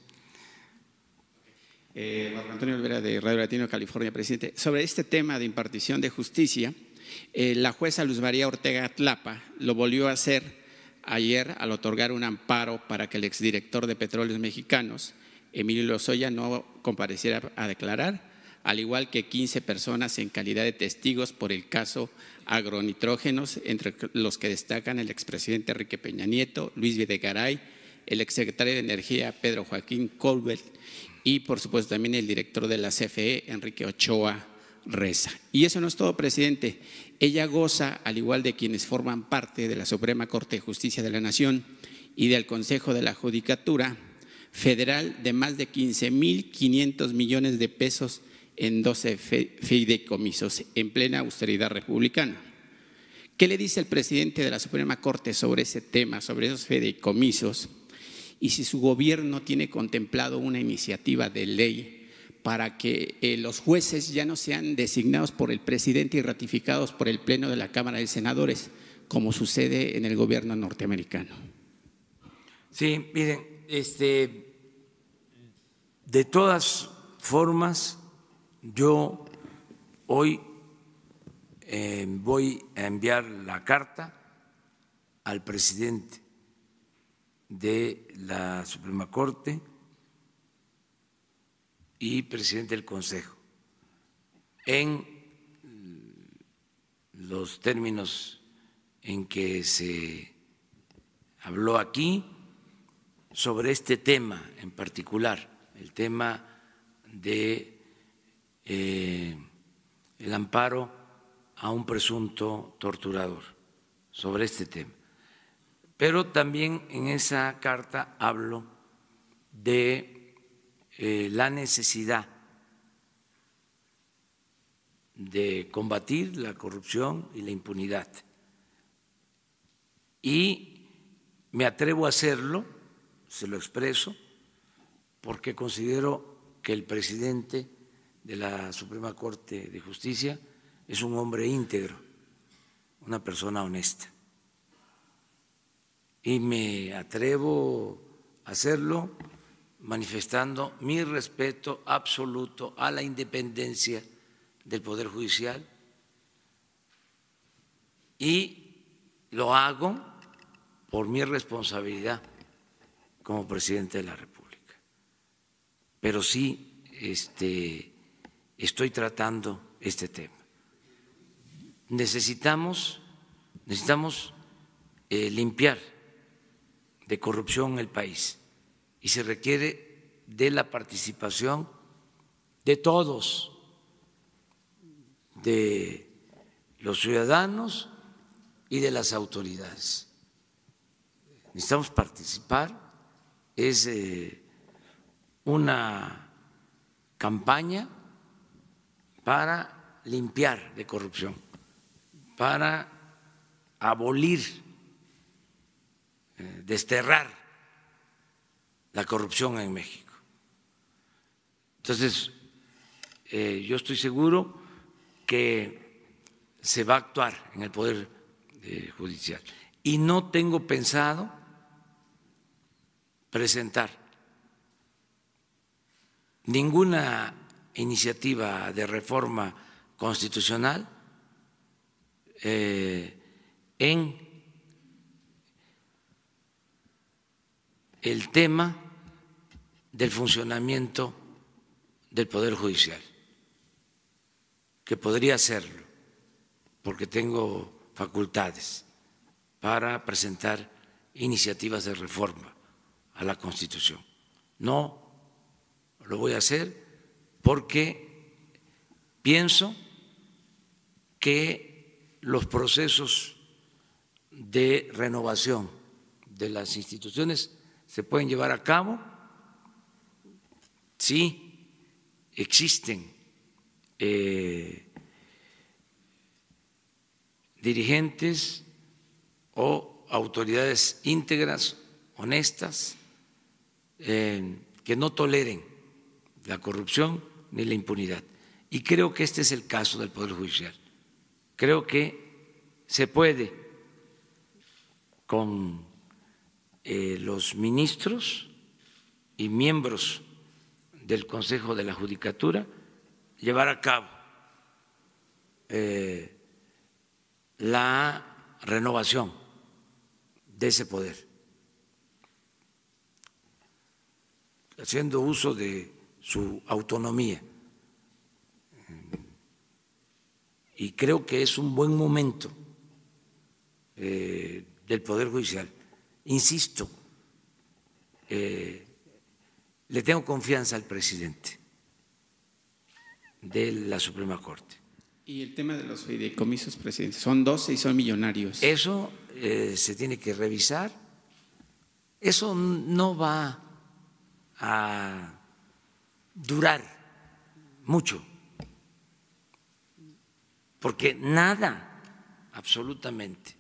Eh, Marco Antonio Olvera de Radio Latino, California, presidente. Sobre este tema de impartición de justicia, eh, la jueza Luz María Ortega Tlapa lo volvió a hacer ayer al otorgar un amparo para que el exdirector de Petróleos Mexicanos, Emilio Lozoya, no compareciera a declarar, al igual que 15 personas en calidad de testigos por el caso agronitrógenos, entre los que destacan el expresidente Enrique Peña Nieto, Luis Videgaray, el exsecretario de Energía Pedro Joaquín Colbert y por supuesto también el director de la CFE, Enrique Ochoa Reza. Y eso no es todo, presidente. Ella goza, al igual de quienes forman parte de la Suprema Corte de Justicia de la Nación y del Consejo de la Judicatura Federal, de más de 15.500 millones de pesos en 12 fe- fideicomisos en plena austeridad republicana. ¿Qué le dice el presidente de la Suprema Corte sobre ese tema, sobre esos fideicomisos? Y si su gobierno tiene contemplado una iniciativa de ley para que eh, los jueces ya no sean designados por el presidente y ratificados por el Pleno de la Cámara de Senadores, como sucede en el gobierno norteamericano. Sí, miren, este, de todas formas, yo hoy eh, voy a enviar la carta al presidente de la Suprema Corte y presidente del Consejo en los términos en que se habló aquí sobre este tema en particular, el tema de eh, el amparo a un presunto torturador, sobre este tema. Pero también en esa carta hablo de eh, la necesidad de combatir la corrupción y la impunidad. Y me atrevo a hacerlo, se lo expreso, porque considero que el presidente de la Suprema Corte de Justicia es un hombre íntegro, una persona honesta. Y me atrevo a hacerlo manifestando mi respeto absoluto a la independencia del Poder Judicial y lo hago por mi responsabilidad como presidente de la República. Pero sí este, estoy tratando este tema. Necesitamos, necesitamos eh, limpiar de corrupción el país y se requiere de la participación de todos, de los ciudadanos y de las autoridades. Necesitamos participar, es eh, una campaña para limpiar de corrupción, para abolir, desterrar la corrupción en México. Entonces, eh, yo estoy seguro que se va a actuar en el Poder eh, Judicial. Y no tengo pensado presentar ninguna iniciativa de reforma constitucional eh, en el tema del funcionamiento del Poder Judicial, que podría hacerlo, porque tengo facultades para presentar iniciativas de reforma a la Constitución. No lo voy a hacer porque pienso que los procesos de renovación de las instituciones se pueden llevar a cabo si existen eh, dirigentes o autoridades íntegras, honestas, eh, que no toleren la corrupción ni la impunidad. Y creo que este es el caso del Poder Judicial. Creo que se puede con eh, los ministros y miembros del Consejo de la Judicatura llevar a cabo eh, la renovación de ese poder, haciendo uso de su autonomía. Y creo que es un buen momento eh, del Poder Judicial Insisto, eh, le tengo confianza al presidente de la Suprema Corte. Y el tema de los fideicomisos, presidente, son 12 y son millonarios. Eso eh, se tiene que revisar. Eso no va a durar mucho, porque nada, absolutamente,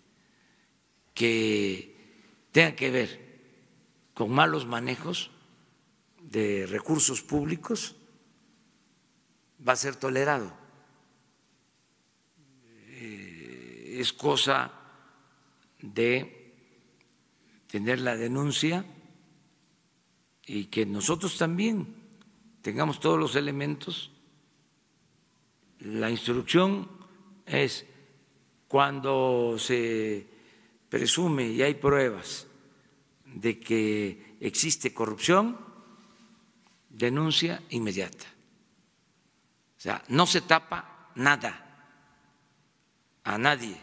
que tenga que ver con malos manejos de recursos públicos va a ser tolerado. Eh, es cosa de tener la denuncia y que nosotros también tengamos todos los elementos. La instrucción es cuando se presume y hay pruebas de que existe corrupción, denuncia inmediata. O sea, no se tapa nada a nadie,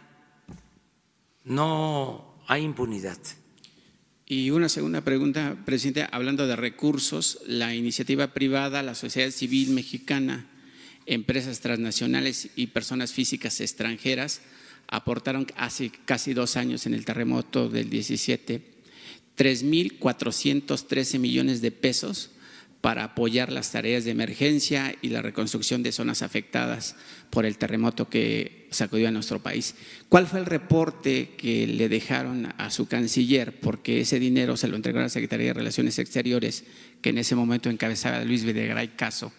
no hay impunidad. Y una segunda pregunta, presidente, hablando de recursos, la iniciativa privada, la sociedad civil mexicana, empresas transnacionales y personas físicas extranjeras aportaron hace casi dos años en el terremoto del 17 3.413 millones de pesos para apoyar las tareas de emergencia y la reconstrucción de zonas afectadas por el terremoto que sacudió a nuestro país. ¿Cuál fue el reporte que le dejaron a su canciller? Porque ese dinero se lo entregó a la Secretaría de Relaciones Exteriores, que en ese momento encabezaba Luis Videgaray Caso.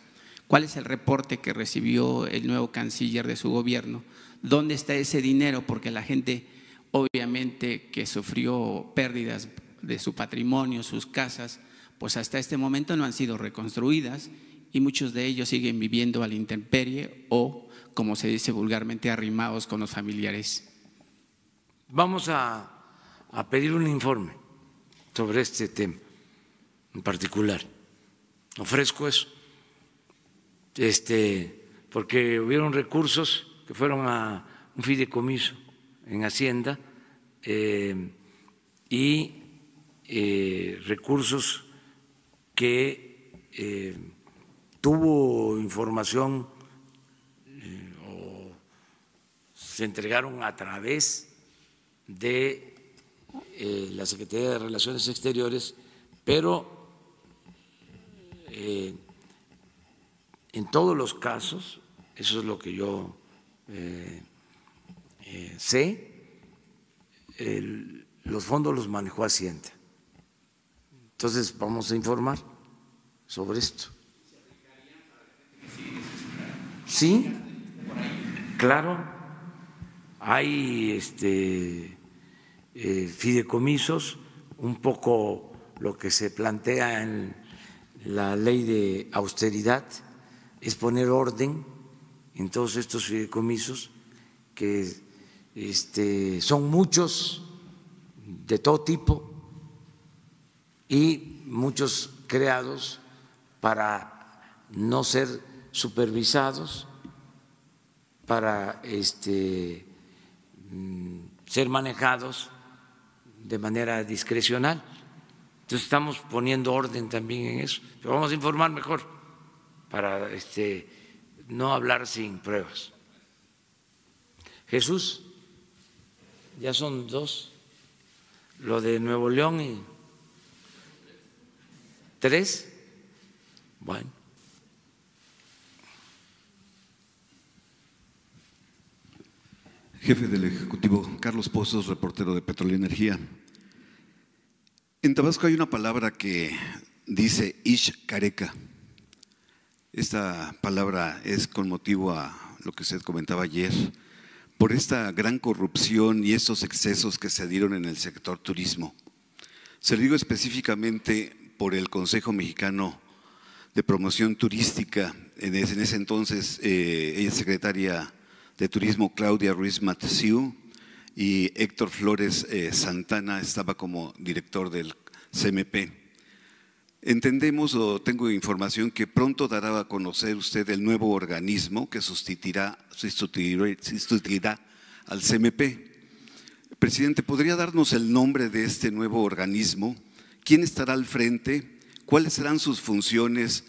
¿Cuál es el reporte que recibió el nuevo canciller de su gobierno? ¿Dónde está ese dinero? Porque la gente, obviamente, que sufrió pérdidas de su patrimonio, sus casas, pues hasta este momento no han sido reconstruidas y muchos de ellos siguen viviendo a la intemperie o, como se dice vulgarmente, arrimados con los familiares. Vamos a, pedir un informe sobre este tema en particular. Ofrezco eso, este, porque hubieron recursos que fueron a un fideicomiso en Hacienda eh, y eh, recursos que eh, tuvo información eh, o se entregaron a través de la Secretaría de Relaciones Exteriores, pero en todos los casos, eso es lo que yo sé, los fondos los manejó Hacienda. Entonces vamos a informar sobre esto. ¿Sí? Claro, hay este, eh, fideicomisos, un poco lo que se plantea en la ley de austeridad es poner orden en todos estos fideicomisos que este, son muchos de todo tipo y muchos creados para no ser supervisados, para este, mm, ser manejados de manera discrecional. Entonces estamos poniendo orden también en eso. Vamos a informar mejor para este, no hablar sin pruebas. Jesús, ya son dos, lo de Nuevo León y tres. Bueno. Jefe del Ejecutivo, Carlos Pozos, reportero de Petróleo y Energía. En Tabasco hay una palabra que dice Ish Careca. Esta palabra es con motivo a lo que usted comentaba ayer, por esta gran corrupción y estos excesos que se dieron en el sector turismo. Se lo digo específicamente por el Consejo Mexicano de Promoción Turística. En ese, entonces, eh, ella secretaria de Turismo, Claudia Ruiz Matesiu, y Héctor Flores eh, Santana estaba como director del CMP. Entendemos o tengo información que pronto dará a conocer usted el nuevo organismo que sustituirá, sustituirá, al CMP. Presidente, ¿podría darnos el nombre de este nuevo organismo? ¿Quién estará al frente? ¿Cuáles serán sus funciones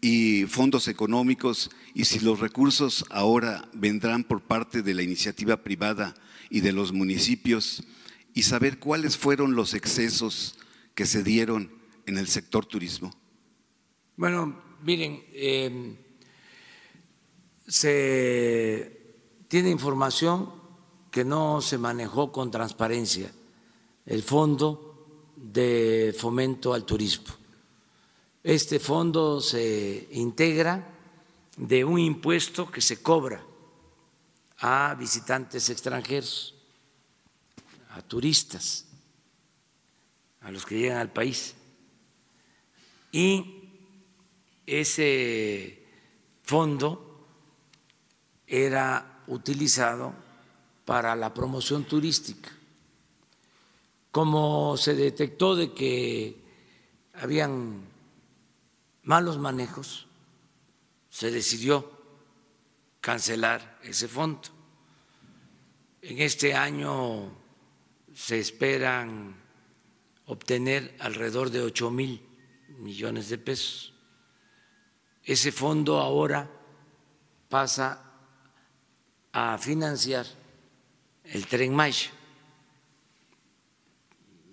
y fondos económicos? Y si los recursos ahora vendrán por parte de la iniciativa privada y de los municipios y saber cuáles fueron los excesos que se dieron en el sector turismo? Bueno, miren, em, se tiene información que no se manejó con transparencia el fondo de fomento al turismo. Este fondo se integra de un impuesto que se cobra a visitantes extranjeros, a turistas, a los que llegan al país. Y ese fondo era utilizado para la promoción turística. Como se detectó de que habían malos manejos, se decidió cancelar ese fondo. En este año se esperan obtener alrededor de 8 mil millones de pesos. Ese fondo ahora pasa a financiar el tren Maya.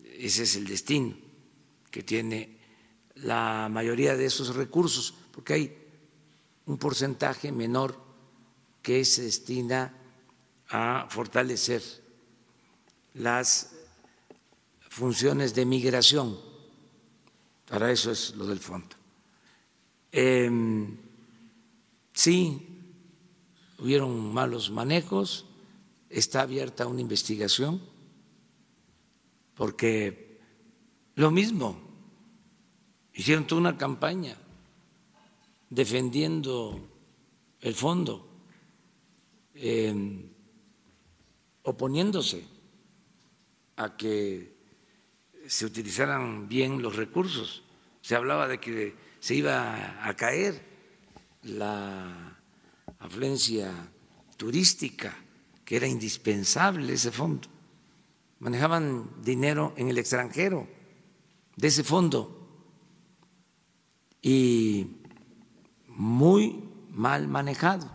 Ese es el destino que tiene la mayoría de esos recursos, porque hay un porcentaje menor que se destina a fortalecer las funciones de migración. Para eso es lo del fondo. Em, sí, hubieron malos manejos, está abierta una investigación, porque lo mismo, hicieron toda una campaña defendiendo el fondo oponiéndose a que se utilizaran bien los recursos. Se hablaba de que se iba a caer la afluencia turística, que era indispensable ese fondo. Manejaban dinero en el extranjero de ese fondo y muy mal manejado.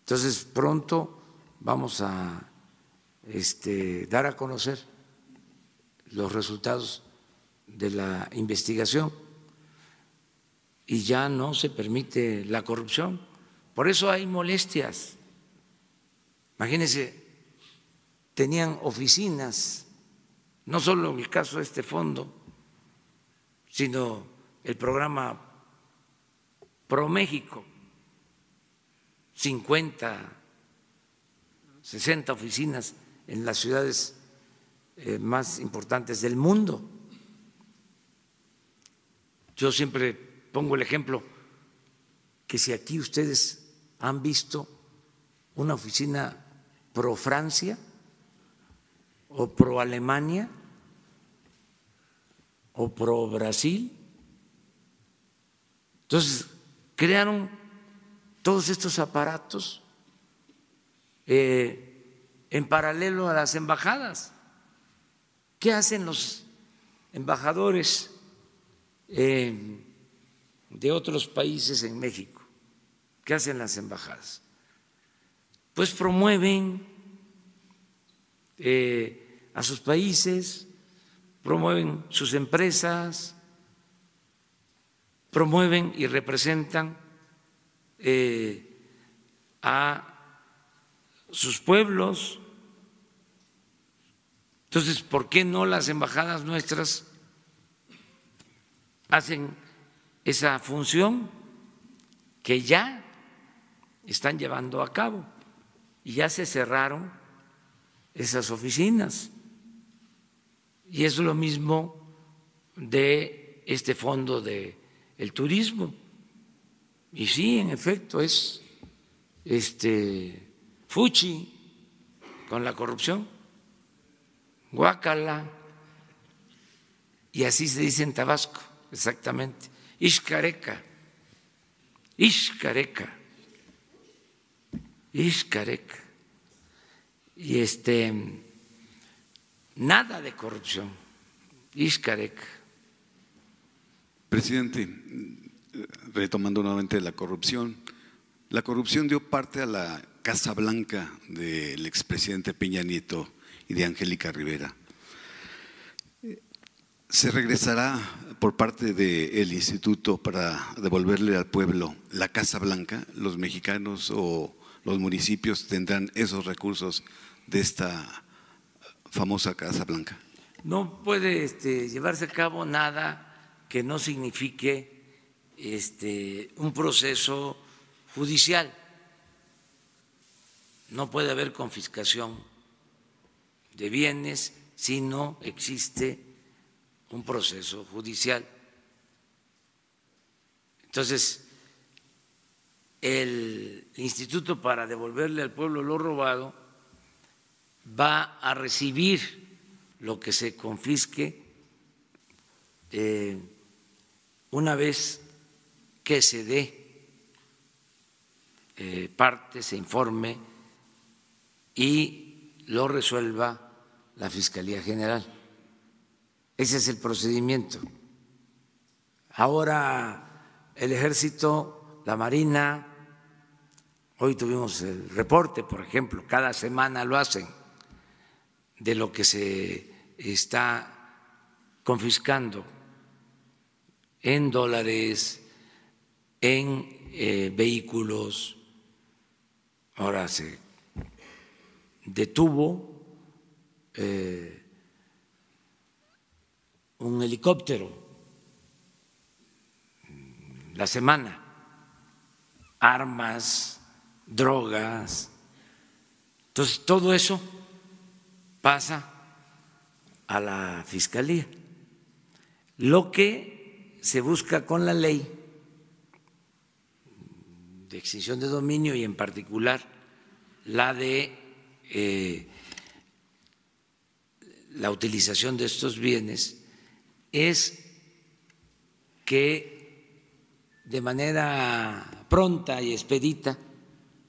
Entonces, pronto vamos a este, dar a conocer los resultados de la investigación y ya no se permite la corrupción. Por eso hay molestias. Imagínense, tenían oficinas, no solo en el caso de este fondo, sino el programa Pro México, 50 60 oficinas en las ciudades más importantes del mundo. Yo siempre pongo el ejemplo que si aquí ustedes han visto una oficina pro Francia o pro Alemania o pro Brasil, entonces crearon todos estos aparatos eh, en paralelo a las embajadas. ¿Qué hacen los embajadores eh, de otros países en México? ¿Qué hacen las embajadas? Pues promueven eh, a sus países, promueven sus empresas, promueven y representan a sus pueblos. Entonces, ¿por qué no las embajadas nuestras hacen esa función que ya están llevando a cabo? Y ya se cerraron esas oficinas. Y es lo mismo de este fondo de el turismo. Y sí, en efecto, es este Fuchi con la corrupción, Guacala, y así se dice en Tabasco, exactamente, Ishcareca, Ishcareca, Ishcareca. Y este, nada de corrupción, Ishcareca. Presidente, retomando nuevamente la corrupción, la corrupción dio parte a la Casa Blanca del expresidente Peña Nieto y de Angélica Rivera. ¿Se regresará por parte del instituto para devolverle al pueblo la Casa Blanca? ¿Los mexicanos o los municipios tendrán esos recursos de esta famosa Casa Blanca? No puede este, llevarse a cabo nada que no signifique este, un proceso judicial no puede haber confiscación de bienes si no existe un proceso judicial. Entonces, el instituto para devolverle al pueblo lo robado va a recibir lo que se confisque eh, una vez que se dé eh, parte, se informe y lo resuelva la Fiscalía General. Ese es el procedimiento. Ahora el ejército, la Marina, hoy tuvimos el reporte, por ejemplo, cada semana lo hacen, de lo que se está confiscando en dólares, en eh, vehículos. Ahora se detuvo eh, un helicóptero la semana, armas, drogas. Entonces, todo eso pasa a la Fiscalía. Lo que se busca con la ley de extinción de dominio y en particular la de eh, la utilización de estos bienes es que de manera pronta y expedita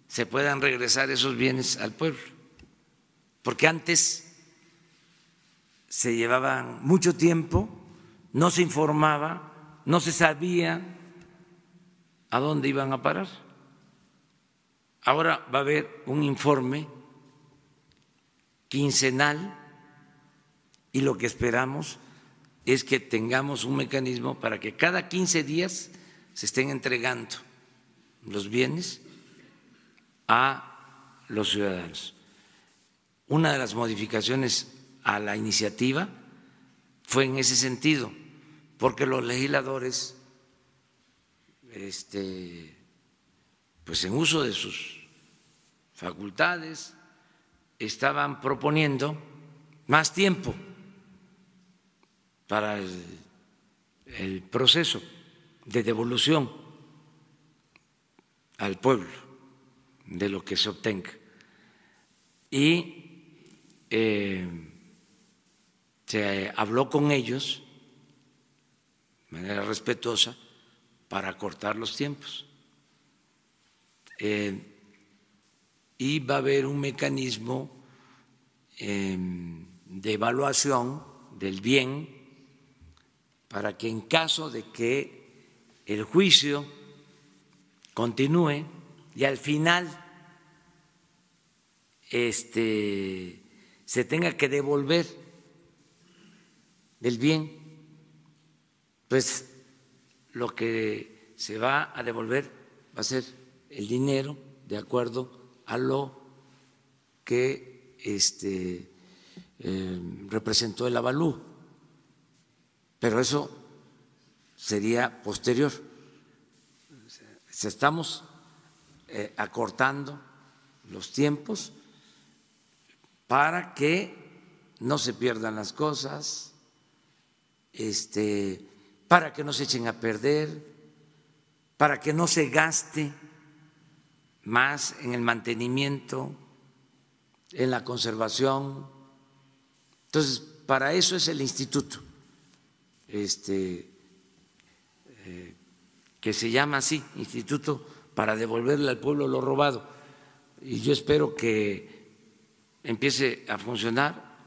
se puedan regresar esos bienes al pueblo, porque antes se llevaban mucho tiempo, no se informaba, no se sabía a dónde iban a parar. Ahora va a haber un informe quincenal y lo que esperamos es que tengamos un mecanismo para que cada 15 días se estén entregando los bienes a los ciudadanos. Una de las modificaciones a la iniciativa fue en ese sentido, porque los legisladores, este, pues en uso de sus facultades, estaban proponiendo más tiempo para el, proceso de devolución al pueblo de lo que se obtenga. Y eh, se habló con ellos de manera respetuosa para cortar los tiempos. Eh, y va a haber un mecanismo em, de evaluación del bien para que en caso de que el juicio continúe y al final este, se tenga que devolver el bien, pues lo que se va a devolver va a ser el dinero de acuerdo a lo que este, eh, representó el avalú. Pero eso sería posterior. Estamos eh, acortando los tiempos para que no se pierdan las cosas, este, para que no se echen a perder, para que no se gaste más en el mantenimiento, en la conservación. Entonces, para eso es el instituto, este, eh, que se llama así, Instituto para devolverle al pueblo lo robado. Y yo espero que empiece a funcionar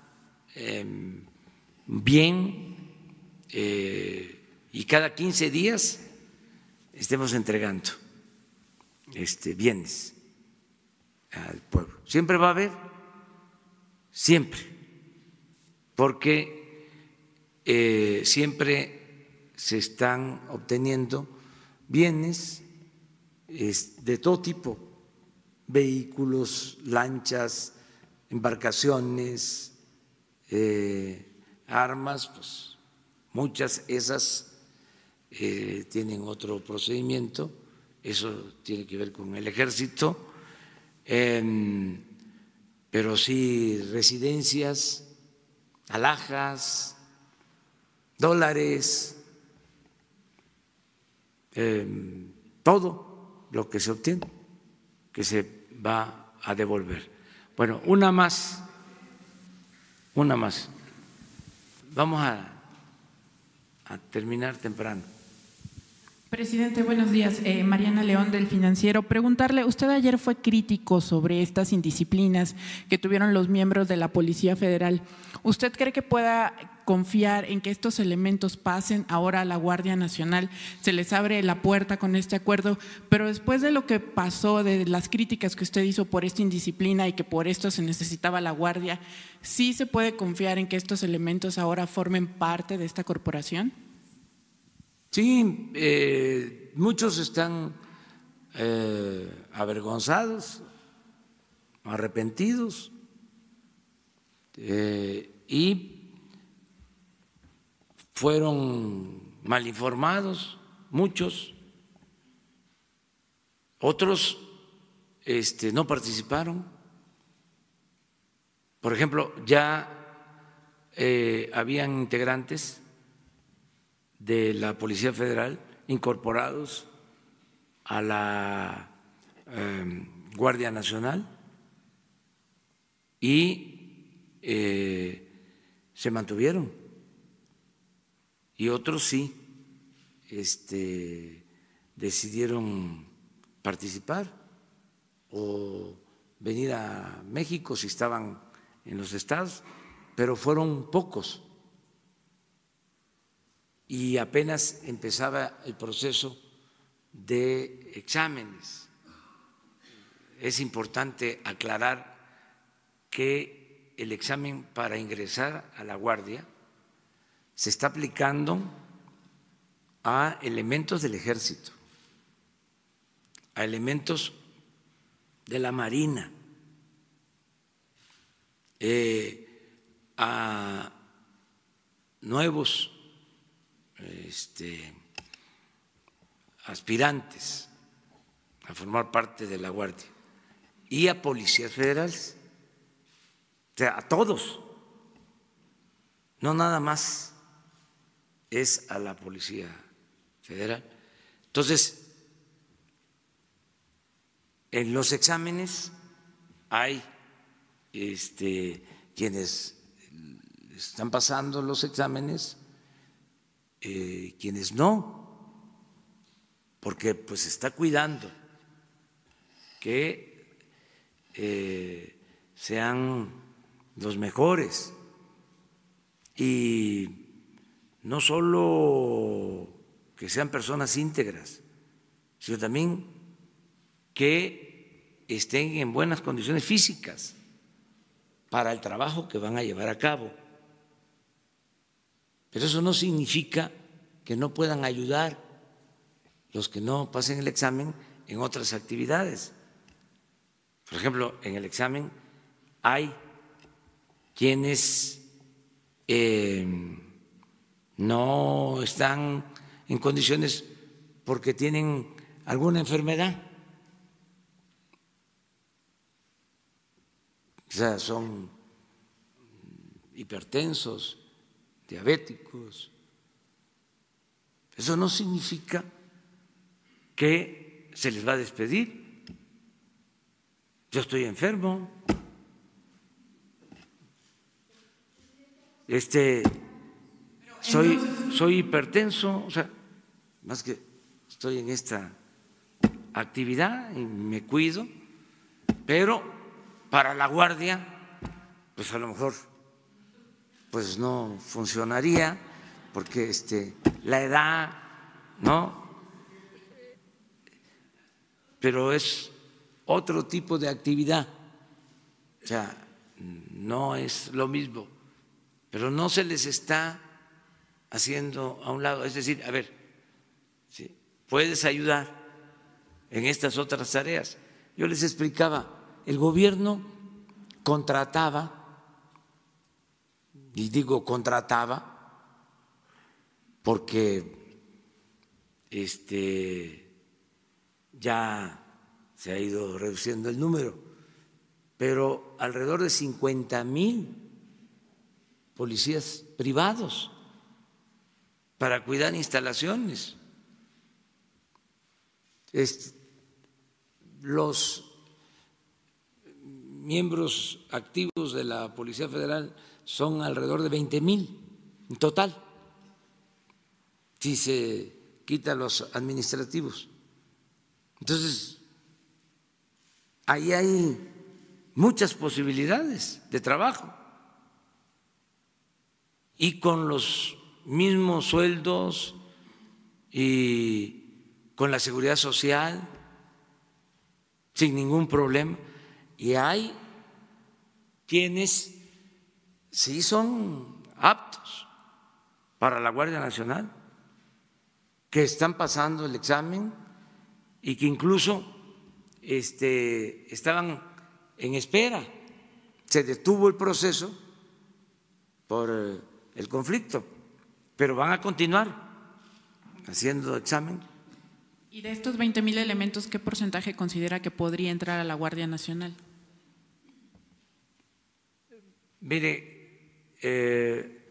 em, bien eh, y cada 15 días estemos entregando este, bienes al pueblo. Siempre va a haber, siempre, porque eh, siempre se están obteniendo bienes de todo tipo, vehículos, lanchas, embarcaciones, eh, armas, pues muchas esas eh, tienen otro procedimiento eso tiene que ver con el ejército, pero sí residencias, alhajas, dólares, em, todo lo que se obtiene, que se va a devolver. Bueno, una más, una más. Vamos a, terminar temprano. Presidente, buenos días. Eh, Mariana León del Financiero. Preguntarle, usted ayer fue crítico sobre estas indisciplinas que tuvieron los miembros de la Policía Federal. ¿Usted cree que pueda confiar en que estos elementos pasen ahora a la Guardia Nacional? Se les abre la puerta con este acuerdo, pero después de lo que pasó, de las críticas que usted hizo por esta indisciplina y que por esto se necesitaba la Guardia, ¿sí se puede confiar en que estos elementos ahora formen parte de esta corporación? Sí, eh, muchos están eh, avergonzados, arrepentidos eh, y fueron mal informados, muchos, otros este, no participaron. Por ejemplo, ya habían integrantes de la Policía Federal incorporados a la em, Guardia Nacional y eh, se mantuvieron. Y otros sí este, decidieron participar o venir a México si estaban en los estados, pero fueron pocos y apenas empezaba el proceso de exámenes. Es importante aclarar que el examen para ingresar a la guardia se está aplicando a elementos del ejército, a elementos de la marina, eh, a nuevos este, aspirantes a formar parte de la Guardia y a policías federales. O sea, a todos. No nada más es a la Policía Federal. Entonces, en los exámenes hay este, quienes están pasando los exámenes, eh, quienes no, porque pues está cuidando que eh, sean los mejores y no solo que sean personas íntegras, sino también que estén en buenas condiciones físicas para el trabajo que van a llevar a cabo. Pero eso no significa que no puedan ayudar los que no pasen el examen en otras actividades. Por ejemplo, en el examen hay quienes eh, no están en condiciones porque tienen alguna enfermedad. O sea, son hipertensos, diabéticos. Eso no significa que se les va a despedir. Yo estoy enfermo. Este soy soy hipertenso, o sea, más que estoy en esta actividad y me cuido, pero para la guardia, pues a lo mejor pues no funcionaría porque este la edad, ¿no? Pero es otro tipo de actividad. O sea, no es lo mismo, pero no se les está haciendo a un lado. Es decir, a ver, puedes ayudar en estas otras tareas. Yo les explicaba, el gobierno contrataba, y digo contrataba, porque este, ya se ha ido reduciendo el número, pero alrededor de 50 mil policías privados para cuidar instalaciones. los miembros activos de la Policía Federal son alrededor de 20 mil en total, si se quitan los administrativos. Entonces, ahí hay muchas posibilidades de trabajo y con los mismos sueldos y con la seguridad social sin ningún problema. Y hay quienes sí son aptos para la Guardia Nacional, que están pasando el examen y que incluso este, estaban en espera. Se detuvo el proceso por eh, el conflicto pero van a continuar haciendo examen. ¿Y de estos 20 mil elementos, qué porcentaje considera que podría entrar a la Guardia Nacional? Mire, eh,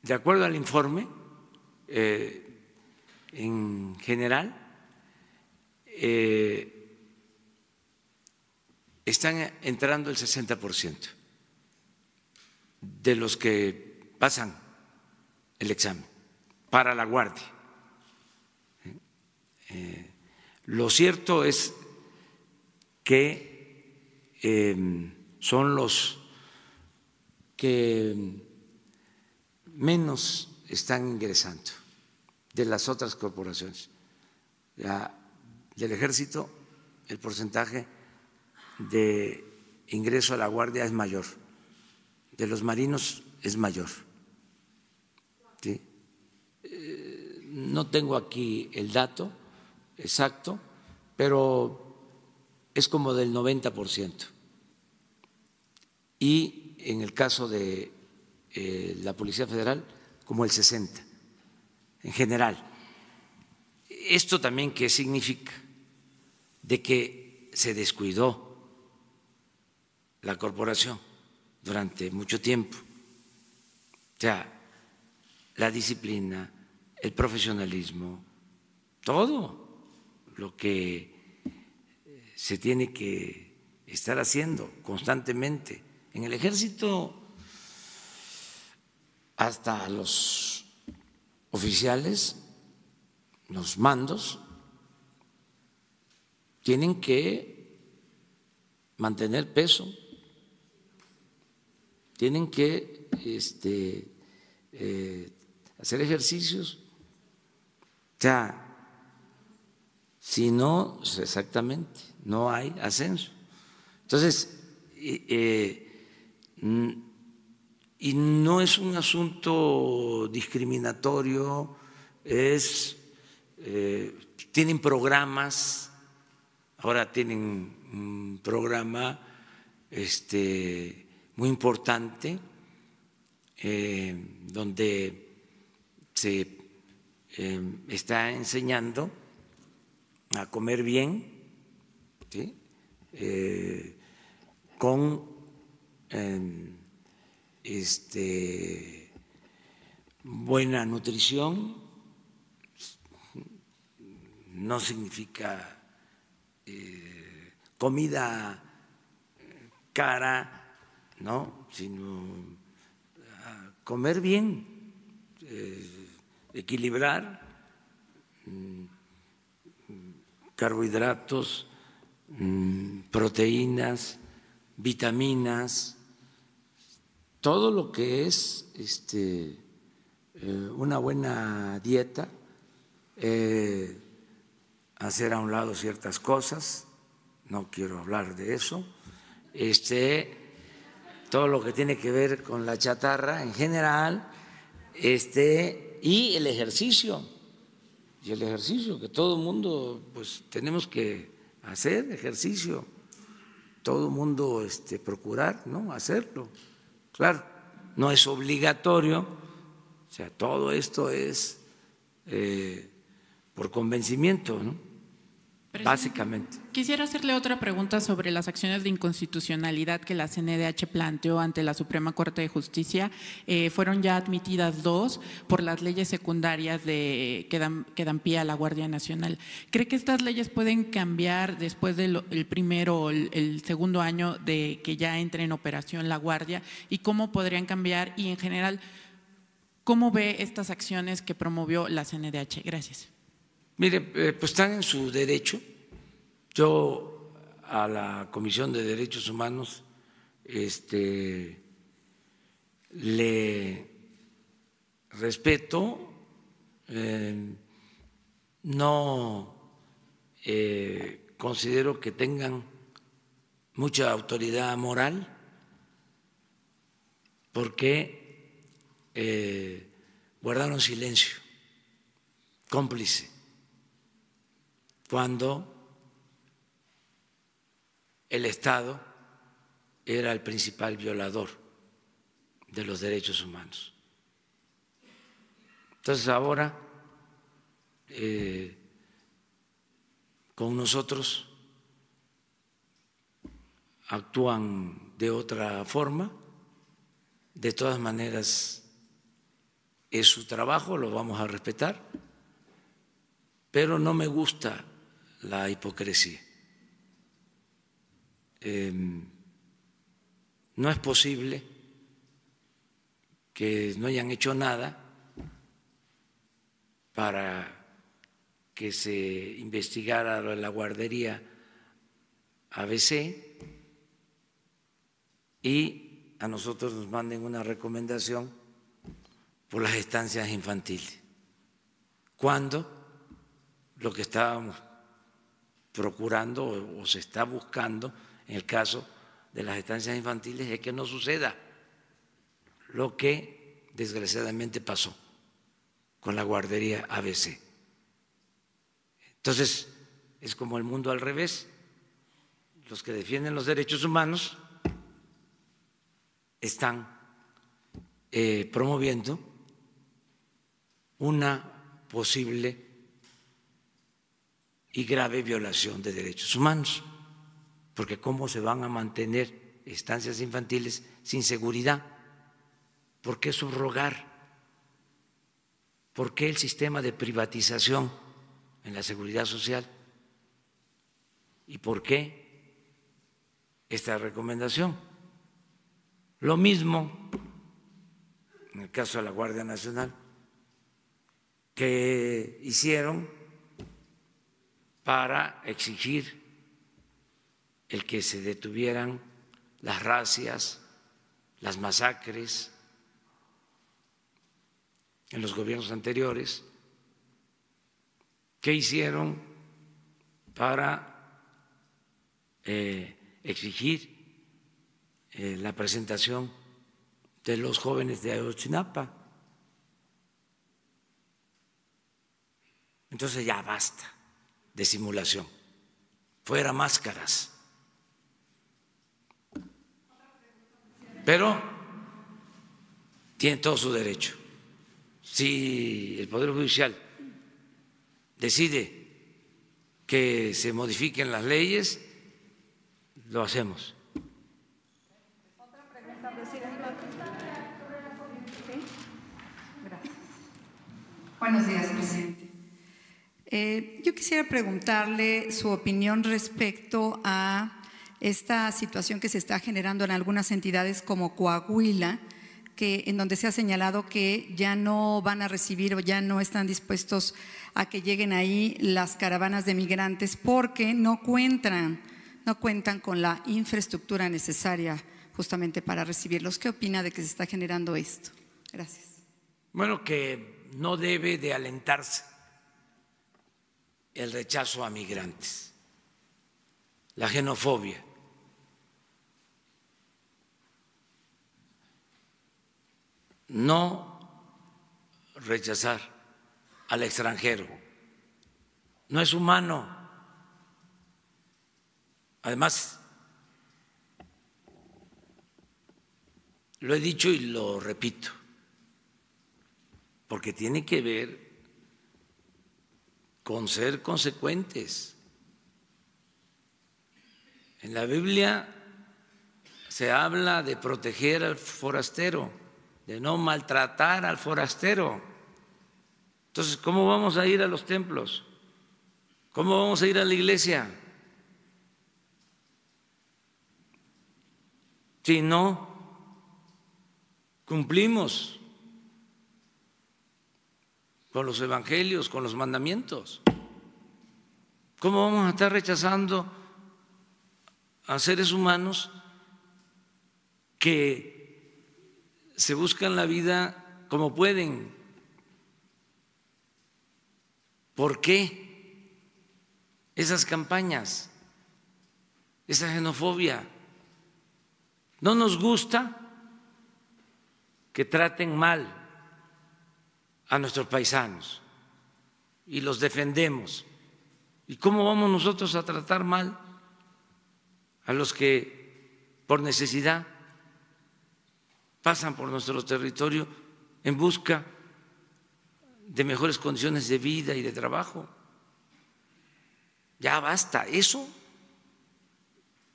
de acuerdo al informe, eh, en general, eh, están entrando el 60% de los que pasan el examen para la guardia. Eh, lo cierto es que em, son los que menos están ingresando de las otras corporaciones. del ejército el porcentaje de ingreso a la guardia es mayor, de los marinos es mayor. Eh, no tengo aquí el dato exacto, pero es como del 90%. Y en el caso de eh, la Policía Federal, como el 60%, en general. ¿Esto también qué significa? De que se descuidó la corporación durante mucho tiempo. O sea, la disciplina, el profesionalismo, todo lo que se tiene que estar haciendo constantemente. En el ejército, hasta los oficiales, los mandos, tienen que mantener peso, tienen que este, eh, hacer ejercicios. O sea, si no, pues, exactamente, no hay ascenso. Entonces, eh, y no es un asunto discriminatorio, es, eh, tienen programas, ahora tienen un programa este, muy importante eh, donde se está enseñando a comer bien, eh, con em, este, buena nutrición, no significa eh, comida cara, ¿no? sino comer bien, eh, equilibrar mm, carbohidratos, mm, proteínas, vitaminas, todo lo que es este, eh, una buena dieta, eh, hacer a un lado ciertas cosas, no quiero hablar de eso, este, todo lo que tiene que ver con la chatarra en general, este, y el ejercicio y el ejercicio, que todo el mundo, pues tenemos que hacer ejercicio, todo el mundo este, procurar ¿no? hacerlo. Claro, no es obligatorio, o sea, todo esto es eh, por convencimiento, ¿no? básicamente. Quisiera hacerle otra pregunta sobre las acciones de inconstitucionalidad que la CNDH planteó ante la Suprema Corte de Justicia. Eh, fueron ya admitidas dos por las leyes secundarias de, que, dan, pie a la Guardia Nacional. ¿Cree que estas leyes pueden cambiar después del primero o el, el segundo año de que ya entre en operación la Guardia? ¿Y cómo podrían cambiar? Y en general, ¿cómo ve estas acciones que promovió la CNDH? Gracias. Mire, eh, pues están en su derecho. Yo a la Comisión de Derechos Humanos este, le respeto, eh, no eh, considero que tengan mucha autoridad moral porque guardaron silencio, cómplice cuando el Estado era el principal violador de los derechos humanos. Entonces ahora, eh, con nosotros actúan de otra forma, de todas maneras es su trabajo, lo vamos a respetar, pero no me gusta la hipocresía. Em, no es posible que no hayan hecho nada para que se investigara la guardería ABC y a nosotros nos manden una recomendación por las estancias infantiles. ¿Cuándo? Lo que estábamos procurando o se está buscando en el caso de las estancias infantiles es que no suceda lo que desgraciadamente pasó con la guardería ABC. Entonces, es como el mundo al revés. Los que defienden los derechos humanos están eh, promoviendo una posible y grave violación de derechos humanos, porque ¿cómo se van a mantener estancias infantiles sin seguridad. ¿Por qué subrogar? ¿Por qué el sistema de privatización en la seguridad social? ¿Y por qué esta recomendación? Lo mismo en el caso de la Guardia Nacional, que hicieron para exigir el que se detuvieran las racias, las masacres en los gobiernos anteriores, ¿qué hicieron para eh, exigir eh, la presentación de los jóvenes de Ayotzinapa? Entonces ya basta de simulación, fuera máscaras. Pero tiene todo su derecho. Si el Poder Judicial decide que se modifiquen las leyes, lo hacemos. Buenos días, presidente. Eh, yo quisiera preguntarle su opinión respecto a esta situación que se está generando en algunas entidades como Coahuila, que, en donde se ha señalado que ya no van a recibir o ya no están dispuestos a que lleguen ahí las caravanas de migrantes porque no cuentan, no cuentan con la infraestructura necesaria justamente para recibirlos. ¿Qué opina de que se está generando esto? Gracias. Bueno, que no debe de alentarse el rechazo a migrantes, la xenofobia. No rechazar al extranjero. No es humano. Además, lo he dicho y lo repito, porque tiene que ver con ser consecuentes. En la Biblia se habla de proteger al forastero de no maltratar al forastero. Entonces, ¿cómo vamos a ir a los templos? ¿Cómo vamos a ir a la iglesia? Si no cumplimos con los evangelios, con los mandamientos. ¿Cómo vamos a estar rechazando a seres humanos que se buscan la vida como pueden. ¿Por qué esas campañas, esa xenofobia? No nos gusta que traten mal a nuestros paisanos y los defendemos. ¿Y cómo vamos nosotros a tratar mal a los que por necesidad pasan por nuestro territorio en busca de mejores condiciones de vida y de trabajo. Ya basta, eso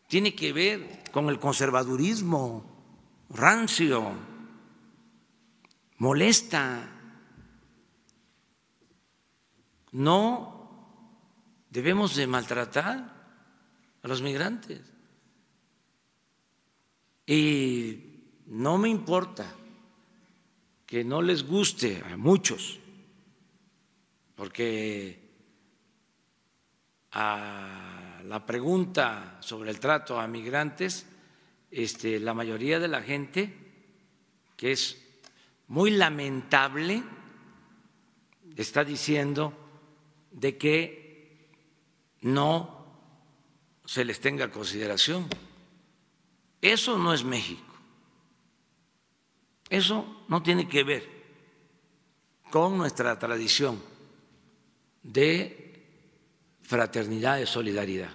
tiene que ver con el conservadurismo rancio, molesta. No debemos de maltratar a los migrantes. Y no me importa que no les guste a muchos, porque a la pregunta sobre el trato a migrantes, este, la mayoría de la gente, que es muy lamentable, está diciendo de que no se les tenga consideración. Eso no es México. Eso no tiene que ver con nuestra tradición de fraternidad y solidaridad.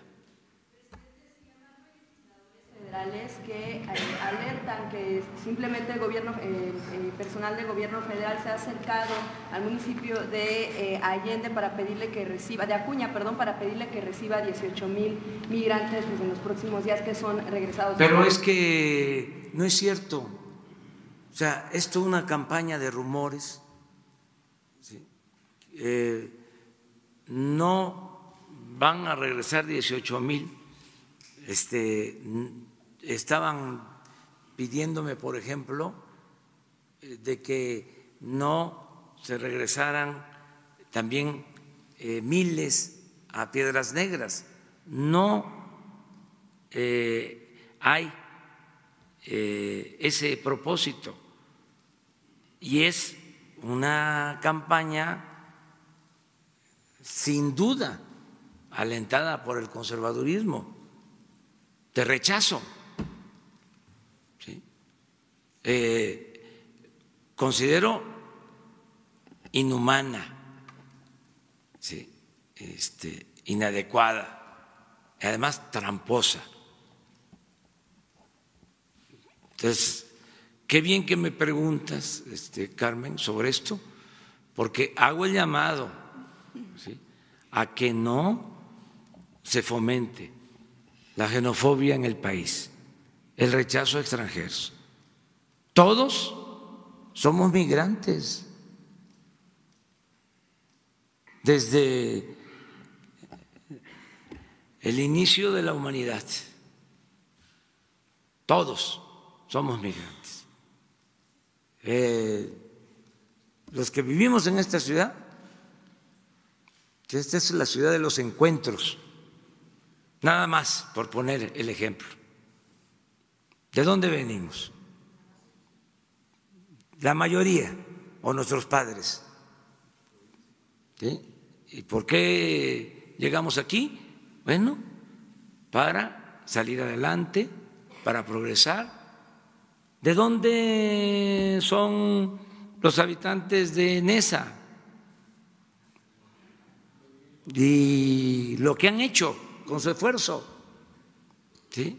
federales que eh, alertan que simplemente el gobierno, eh, el personal del gobierno federal se ha acercado al municipio de eh, Allende para pedirle que reciba, de Acuña, perdón, para pedirle que reciba 18 mil migrantes pues, en los próximos días que son regresados. Pero es que no es cierto. O sea, es una campaña de rumores. no van a regresar 18 mil. Este, estaban pidiéndome, por ejemplo, eh, de que no se regresaran también eh, miles a Piedras Negras. No eh, hay ese propósito y es una campaña sin duda alentada por el conservadurismo de rechazo. Eh, considero inhumana, este, inadecuada, además tramposa. Entonces, qué bien que me preguntas, este, Carmen, sobre esto, porque hago el llamado a que no se fomente la xenofobia en el país, el rechazo a extranjeros. Todos somos migrantes. Desde el inicio de la humanidad, todos somos migrantes. Eh, los que vivimos en esta ciudad, que esta es la ciudad de los encuentros, nada más por poner el ejemplo. ¿De dónde venimos? la mayoría o nuestros padres. ¿Y por qué llegamos aquí? Bueno, para salir adelante, para progresar. ¿De dónde son los habitantes de Nesa? Y lo que han hecho con su esfuerzo. ¿Sí?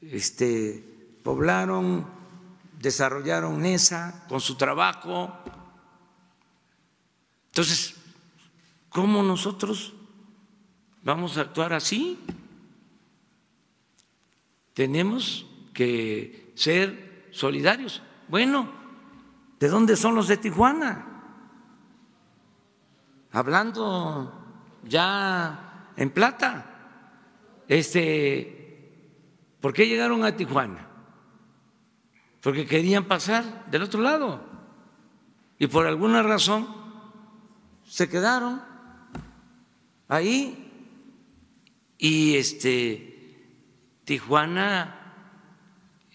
Este, poblaron desarrollaron esa con su trabajo. Entonces, ¿cómo nosotros vamos a actuar así? Tenemos que ser solidarios. Bueno, ¿de dónde son los de Tijuana? Hablando ya en plata. Este, ¿por qué llegaron a Tijuana? porque querían pasar del otro lado y por alguna razón se quedaron ahí y este Tijuana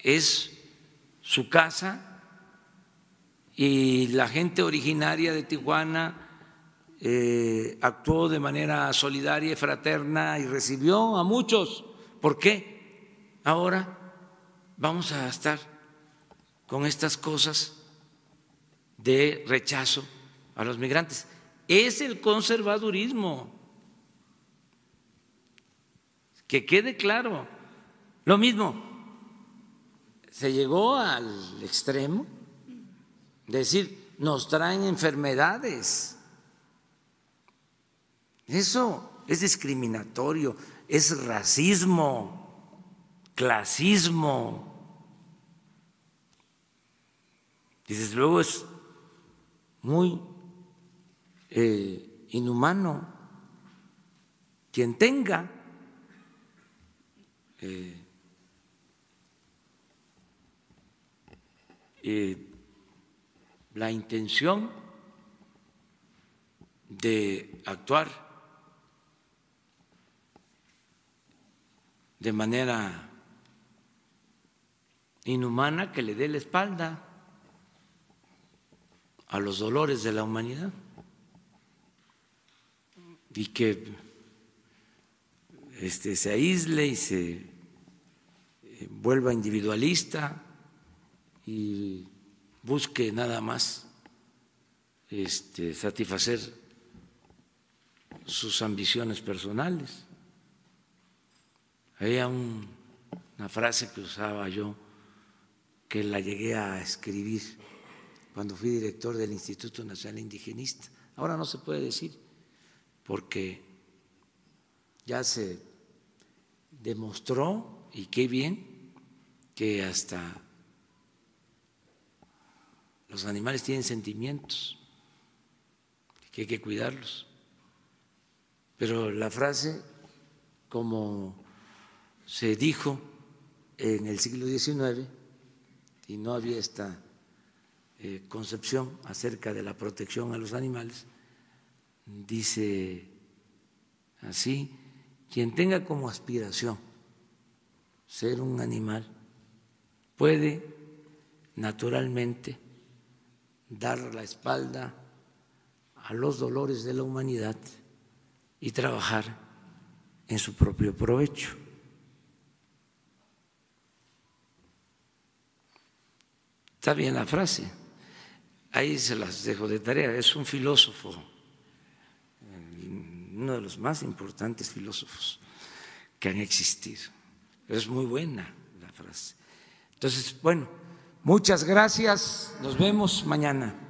es su casa y la gente originaria de Tijuana eh, actuó de manera solidaria y fraterna y recibió a muchos. ¿Por qué? Ahora vamos a estar con estas cosas de rechazo a los migrantes. Es el conservadurismo. Que quede claro. Lo mismo, se llegó al extremo de decir, nos traen enfermedades. Eso es discriminatorio, es racismo, clasismo. Y desde luego es muy eh, inhumano quien tenga eh, eh, la intención de actuar de manera inhumana que le dé la espalda a los dolores de la humanidad. Y que este, se aísle y se eh, vuelva individualista y busque nada más este, satisfacer sus ambiciones personales. Había una una frase que usaba yo, que la llegué a escribir cuando fui director del Instituto Nacional Indigenista. Ahora no se puede decir porque ya se demostró, y qué bien, que hasta los animales tienen sentimientos, que hay que cuidarlos. Pero la frase, como se dijo en el siglo XIX, y no había esta eh, concepción acerca de la protección a los animales, dice así, quien tenga como aspiración ser un animal puede naturalmente dar la espalda a los dolores de la humanidad y trabajar en su propio provecho. Está bien la frase, ahí se las dejo de tarea, es un filósofo, uno de los más importantes filósofos que han existido. Es muy buena la frase. Entonces, bueno. Muchas gracias. Nos vemos mañana.